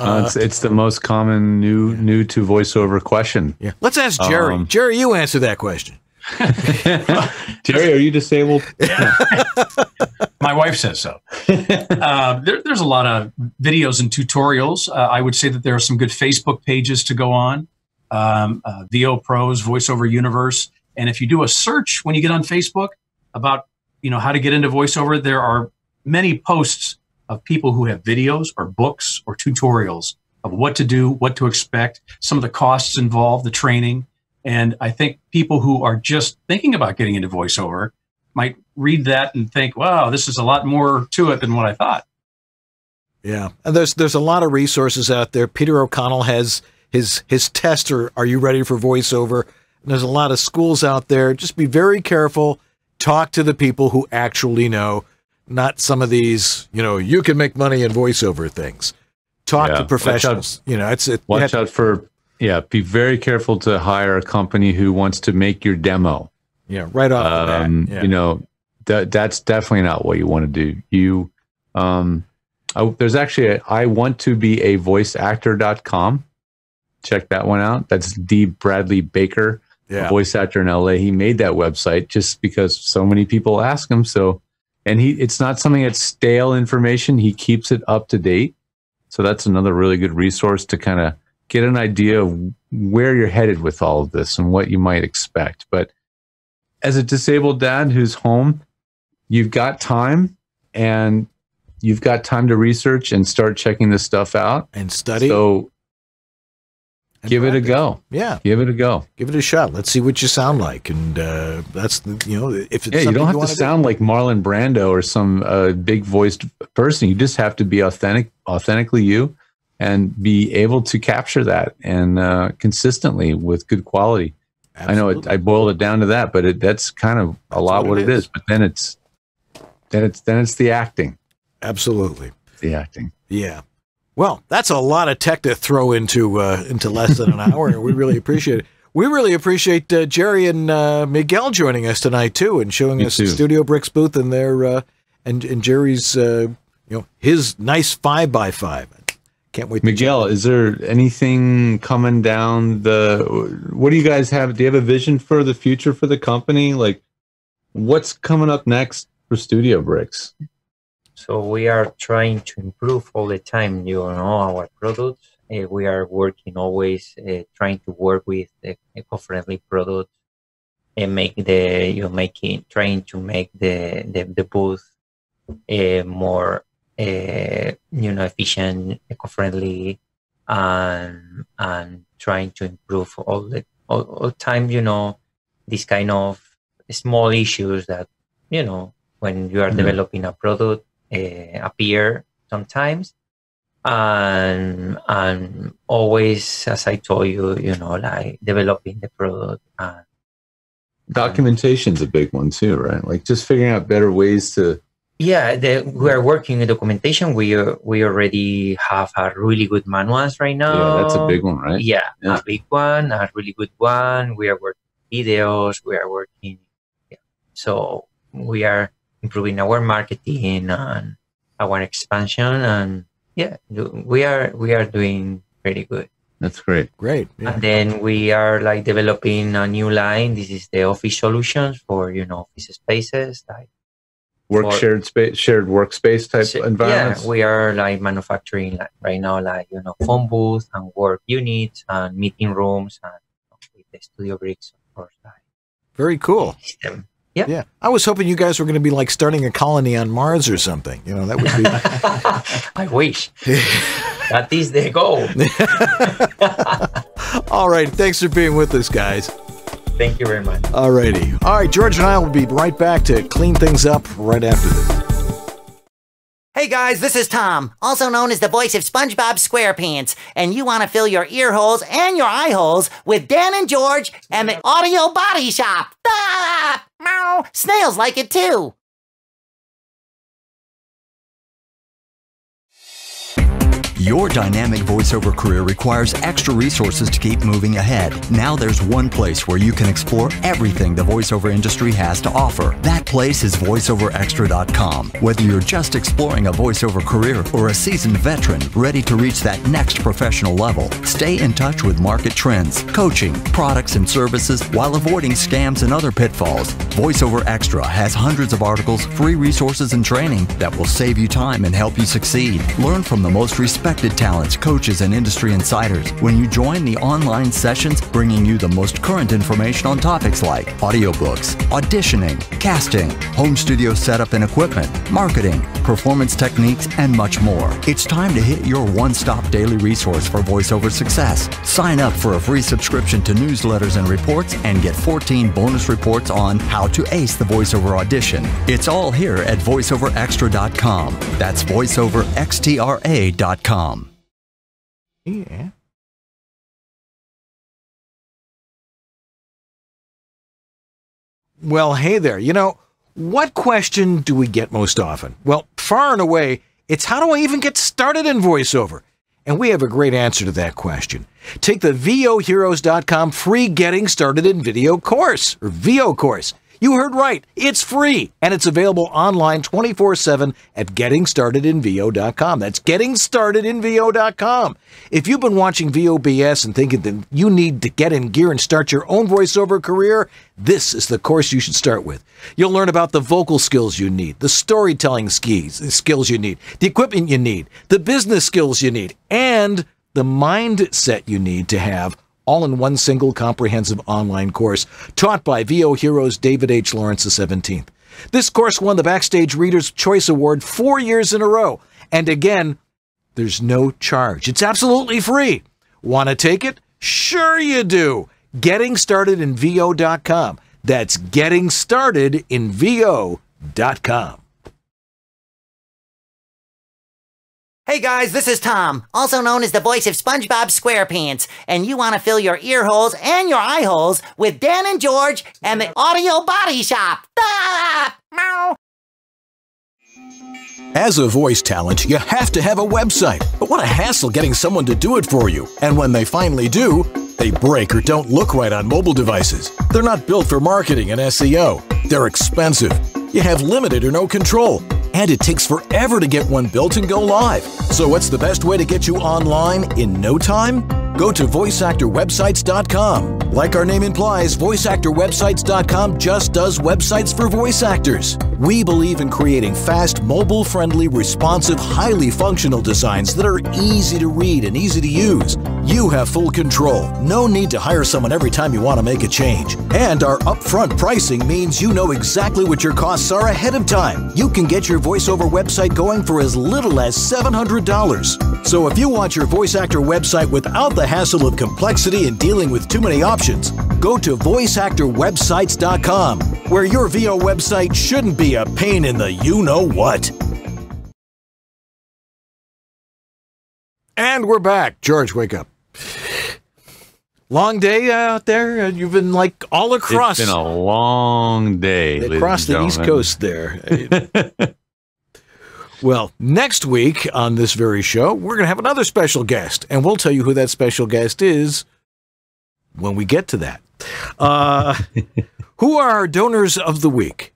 Uh, it's, it's the most common new new to voiceover question. Yeah. Let's ask Jerry. Um, Jerry, you answer that question. [LAUGHS] Jerry, are you disabled? [LAUGHS] My wife says so. uh, there, there's a lot of videos and tutorials. Uh, I would say that there are some good Facebook pages to go on. Um, uh, VO Pros, VoiceOver Universe, and if you do a search when you get on Facebook about you know how to get into VoiceOver, there are many posts of people who have videos or books or tutorials of what to do, what to expect, some of the costs involved, the training. And I think people who are just thinking about getting into voiceover might read that and think, wow, this is a lot more to it than what I thought. Yeah, and there's there's a lot of resources out there. Peter O'Connell has his his tester. Are you ready for voiceover? And there's a lot of schools out there. Just be very careful. Talk to the people who actually know, not some of these. You know, you can make money in voiceover things. Talk Yeah, to professionals. You know, it's it. Watch out for yeah. Be very careful to hire a company who wants to make your demo. Yeah, right off the bat, Um, yeah. You know that that's definitely not what you want to do. You um, I, there's actually a, I want to be a voiceactor.com. Check that one out. That's Dee Bradley Baker, Yeah. a voice actor in LA. He made that website just because so many people ask him. So, and he it's not something that's stale information. He keeps it up to date. So that's another really good resource to kind of get an idea of where you're headed with all of this and what you might expect. But as a disabled dad who's home, you've got time and you've got time to research and start checking this stuff out and study. So give it a go. Yeah. Give it a go. Give it a shot. Let's see what you sound like, and uh, that's you know if it's Yeah, you don't have to wanna do. sound like Marlon Brando or some uh, big voiced person. You just have to be authentic, authentically you, and be able to capture that and uh, consistently with good quality. Absolutely. I know it, I boiled it down to that, but it, that's kind of a lot what what it it is. But then it's then it's then it's the acting. Absolutely, the acting. Yeah. Well, that's a lot of tech to throw into uh, into less than an [LAUGHS] hour. and we really appreciate it. We really appreciate uh, Jerry and uh, Miguel joining us tonight too, and showing Me us too. Studio Bricks booth and their uh, and and Jerry's uh, you know his nice five by five. Can't wait. Miguel, is there anything coming down the? What do you guys have? Do you have a vision for the future for the company? Like, what's coming up next for Studio Bricks? So we are trying to improve all the time, you know, our products. Uh, we are working always uh, trying to work with the eco-friendly products and make the you know making trying to make the the, the booth uh, more uh, you know efficient, eco-friendly, and and trying to improve all the all, all time. You know, this kind of small issues that you know when you are Mhm. developing a product uh, appear sometimes and and always, as I told you, you know, like developing the product and Documentation's a big one too, right? Like just figuring out better ways to yeah, the, we are working in documentation. We uh, we already have a really good manuals right now. Yeah, that's a big one, right? Yeah, Yeah. a big one, a really good one. We are working videos. We are working. Yeah. So we are improving our marketing and our expansion, and yeah, we are we are doing pretty good. That's great. Great. And then we are like developing a new line. This is the office solutions for you know office spaces like Work For- shared space, shared workspace type environments. yeah, we are like manufacturing like right now, like you know, phone booths and work units and meeting rooms and you know, with the studio bricks, of course. Like, Very cool. system. Yeah. Yeah. I was hoping you guys were going to be like starting a colony on Mars or something. You know, that would be. [LAUGHS] I wish. [LAUGHS] that is the goal. [LAUGHS] All right. Thanks for being with us, guys. Thank you very much. All righty. All right. George and I will be right back to clean things up right after this. Hey guys, this is Tom, also known as the voice of SpongeBob SquarePants, and you want to fill your ear holes and your eye holes with Dan and George and the Audio Body Shop. [LAUGHS] Ah. Snails like it too. Your dynamic voiceover career requires extra resources to keep moving ahead. Now there's one place where you can explore everything the voiceover industry has to offer. That place is voiceoverextra.com. Whether you're just exploring a voiceover career or a seasoned veteran ready to reach that next professional level, stay in touch with market trends, coaching, products, and services while avoiding scams and other pitfalls. VoiceOver Extra has hundreds of articles, free resources, and training that will save you time and help you succeed. Learn from the most respected talents, coaches, and industry insiders when you join the online sessions bringing you the most current information on topics like audiobooks, auditioning, casting, home studio setup and equipment, marketing, performance techniques, and much more. It's time to hit your one stop daily resource for voiceover success. Sign up for a free subscription to newsletters and reports and get 14 bonus reports on how to ace the voiceover audition. It's all here at voiceoverextra.com. That's voiceoverxtra.com. Yeah. Well, hey there. You know, what question do we get most often? Well, far and away, it's how do I even get started in voiceover? And we have a great answer to that question. Take the VOHeroes.com free Getting Started in Video course, or VO course. You heard right. It's free and it's available online 24 7 at gettingstartedinvo.com. That's gettingstartedinvo.com. If you've been watching VOBS and thinking that you need to get in gear and start your own voiceover career, this is the course you should start with. You'll learn about the vocal skills you need, the storytelling skills you need, the equipment you need, the business skills you need, and the mindset you need to have all in one single comprehensive online course taught by VO Heroes David H. Lawrence XVII. This course won the Backstage Reader's Choice Award four years in a row. And again, there's no charge. It's absolutely free. Want to take it? Sure you do. Getting started in VO.com. That's getting started in VO.com. Hey guys, this is Tom, also known as the voice of SpongeBob SquarePants, and you want to fill your ear holes and your eye holes with Dan and George and the Audio Body Shop. As a voice talent, you have to have a website. But what a hassle getting someone to do it for you. And when they finally do, they break or don't look right on mobile devices. They're not built for marketing and SEO. They're expensive. You have limited or no control. And it takes forever to get one built and go live. So, what's the best way to get you online in no time? Go to voiceactorwebsites.com. Like our name implies, voiceactorwebsites.com just does websites for voice actors. We believe in creating fast, mobile friendly, responsive, highly functional designs that are easy to read and easy to use. You have full control. No need to hire someone every time you want to make a change. And our upfront pricing means you know exactly what your costs are ahead of time. You can get your voiceover website going for as little as $700. So if you want your voice actor website without the hassle of complexity and dealing with too many options, go to voiceactorwebsites.com, where your VO website shouldn't be a pain in the you know what. And we're back. George, wake up. Long day out there. You've been like all across. It's been a long day. Across the East Coast there. [LAUGHS] well, next week on this very show, we're going to have another special guest, and we'll tell you who that special guest is when we get to that. Uh, [LAUGHS] who are our donors of the week?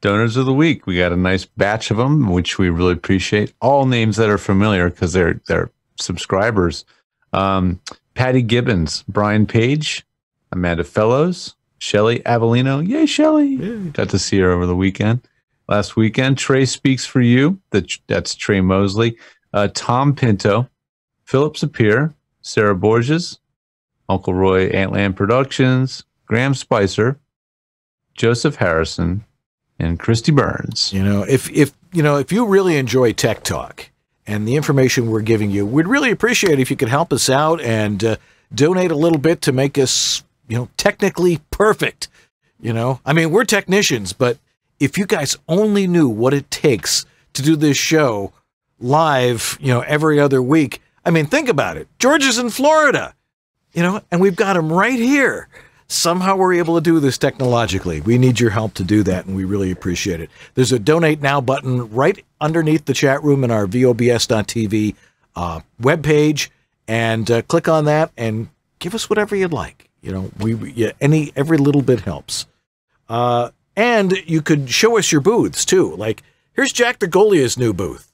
Donors of the week. We got a nice batch of them, which we really appreciate. All names that are familiar because they're they're subscribers. Um, Patty Gibbons, Brian Page, Amanda Fellows, Shelly Avellino. Yay, Shelly! Got to see her over the weekend. Last weekend, Trey speaks for you. That, that's Trey Mosley. Uh, Tom Pinto, Philip Sapir, Sarah Borges, Uncle Roy Antland Productions, Graham Spicer, Joseph Harrison, and Christy Burns. You know, if if you know if you really enjoy Tech Talk and the information we're giving you, we'd really appreciate if you could help us out and uh, donate a little bit to make us, you know, technically perfect. You know, I mean, we're technicians, but if you guys only knew what it takes to do this show live, you know, every other week. I mean, think about it. George is in Florida, you know, and we've got him right here somehow we're able to do this technologically. We need your help to do that, and we really appreciate it. There's a donate now button right underneath the chat room in our VOBS.TV uh, webpage, and uh, click on that and give us whatever you'd like. You know, we, we yeah, any every little bit helps. Uh, and you could show us your booths too. Like here's Jack DeGolia's new booth.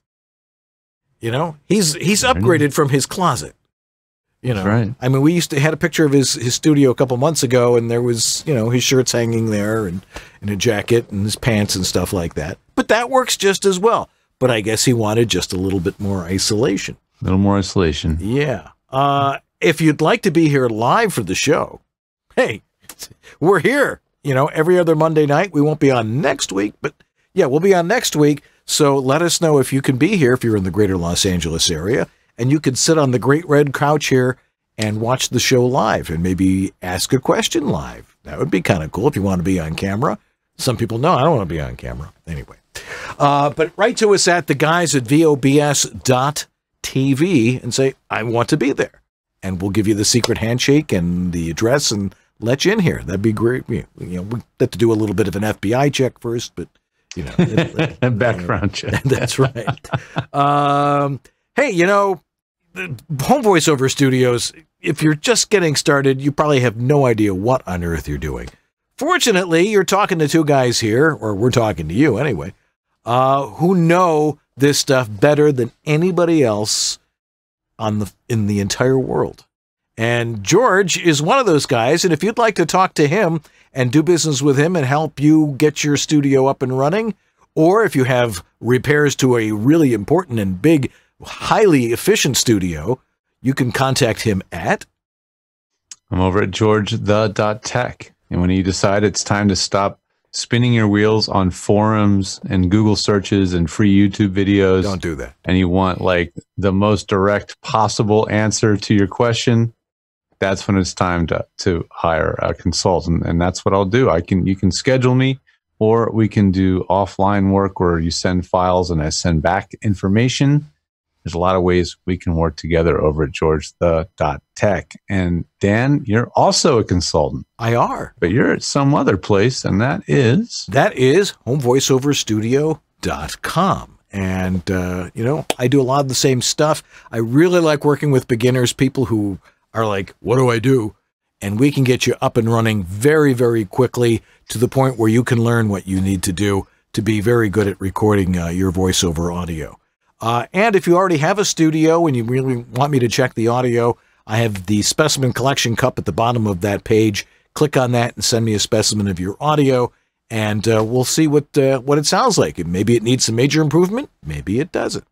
You know, he's he's upgraded from his closet. You know, right. I mean, we used to had a picture of his his studio a couple months ago, and there was you know his shirts hanging there, and and a jacket and his pants and stuff like that. But that works just as well. But I guess he wanted just a little bit more isolation. A little more isolation. Yeah. Uh, if you'd like to be here live for the show, hey, [LAUGHS] we're here. You know, every other Monday night. We won't be on next week, but yeah, we'll be on next week. So let us know if you can be here if you're in the greater Los Angeles area and you can sit on the great red couch here and watch the show live and maybe ask a question live. That would be kind of cool if you want to be on camera. Some people know I don't want to be on camera. Anyway, uh, but write to us at the guys at vobs.tv and say, I want to be there. And we'll give you the secret handshake and the address and let you in here. That'd be great. You know, we have to do a little bit of an FBI check first, but you know, [LAUGHS] background check. [LAUGHS] That's right. Um, hey, you know, home voiceover studios, if you're just getting started, you probably have no idea what on earth you're doing. Fortunately, you're talking to two guys here, or we're talking to you anyway, uh, who know this stuff better than anybody else on the in the entire world. And George is one of those guys. And if you'd like to talk to him and do business with him and help you get your studio up and running, or if you have repairs to a really important and big highly efficient studio, you can contact him at. I'm over at George the tech, and when you decide it's time to stop spinning your wheels on forums and Google searches and free YouTube videos, don't do that. And you want like the most direct possible answer to your question, that's when it's time to to hire a consultant, and that's what I'll do. I can you can schedule me or we can do offline work where you send files and I send back information there's a lot of ways we can work together over at George the dot tech. And Dan, you're also a consultant. I are. But you're at some other place, and that is that is homevoiceoverstudio.com. And uh, you know, I do a lot of the same stuff. I really like working with beginners, people who are like, what do I do? And we can get you up and running very, very quickly to the point where you can learn what you need to do to be very good at recording uh, your voiceover audio. Uh, and if you already have a studio and you really want me to check the audio, I have the specimen collection cup at the bottom of that page. Click on that and send me a specimen of your audio, and uh, we'll see what uh, what it sounds like. Maybe it needs some major improvement. Maybe it doesn't.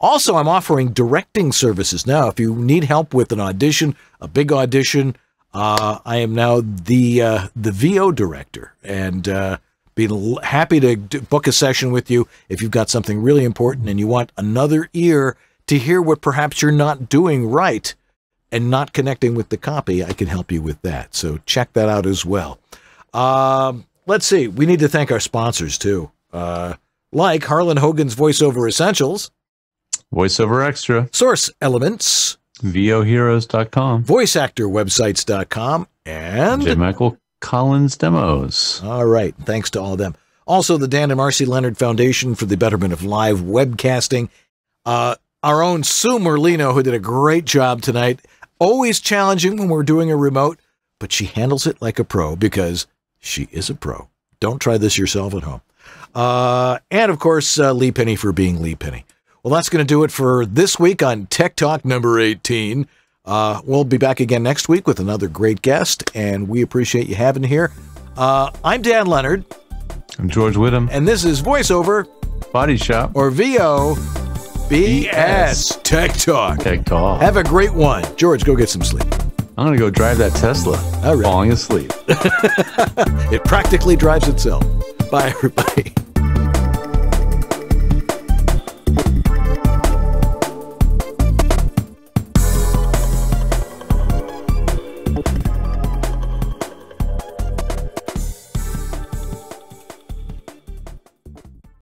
Also, I'm offering directing services now. If you need help with an audition, a big audition, uh, I am now the uh, the VO director, and uh, be happy to book a session with you if you've got something really important and you want another ear to hear what perhaps you're not doing right and not connecting with the copy. I can help you with that. So check that out as well. Um, let's see. We need to thank our sponsors too, uh, like Harlan Hogan's Voiceover Essentials. Voiceover Extra. Source Elements. VOHeroes.com. VoiceActorWebsites.com. And J. Michael Collins Demos. All right. Thanks to all of them. Also, the Dan and Marcy Lenard Foundation for the Betterment of Live Webcasting. Uh, our own Sue Merlino, who did a great job tonight. Always challenging when we're doing a remote, but she handles it like a pro because she is a pro. Don't try this yourself at home. Uh, and of course, uh, Lee Penny for being Lee Penny. Well, that's going to do it for this week on Tech Talk number 18. Uh, we'll be back again next week with another great guest, and we appreciate you having here. Uh, I'm Dan Lenard. I'm George Whittam. And this is VoiceOver Body Shop or VO BS Tech Talk. Tech Talk. Have a great one. George, go get some sleep. I'm going to go drive that Tesla. All right. Falling asleep. [LAUGHS] it practically drives itself. Bye, everybody.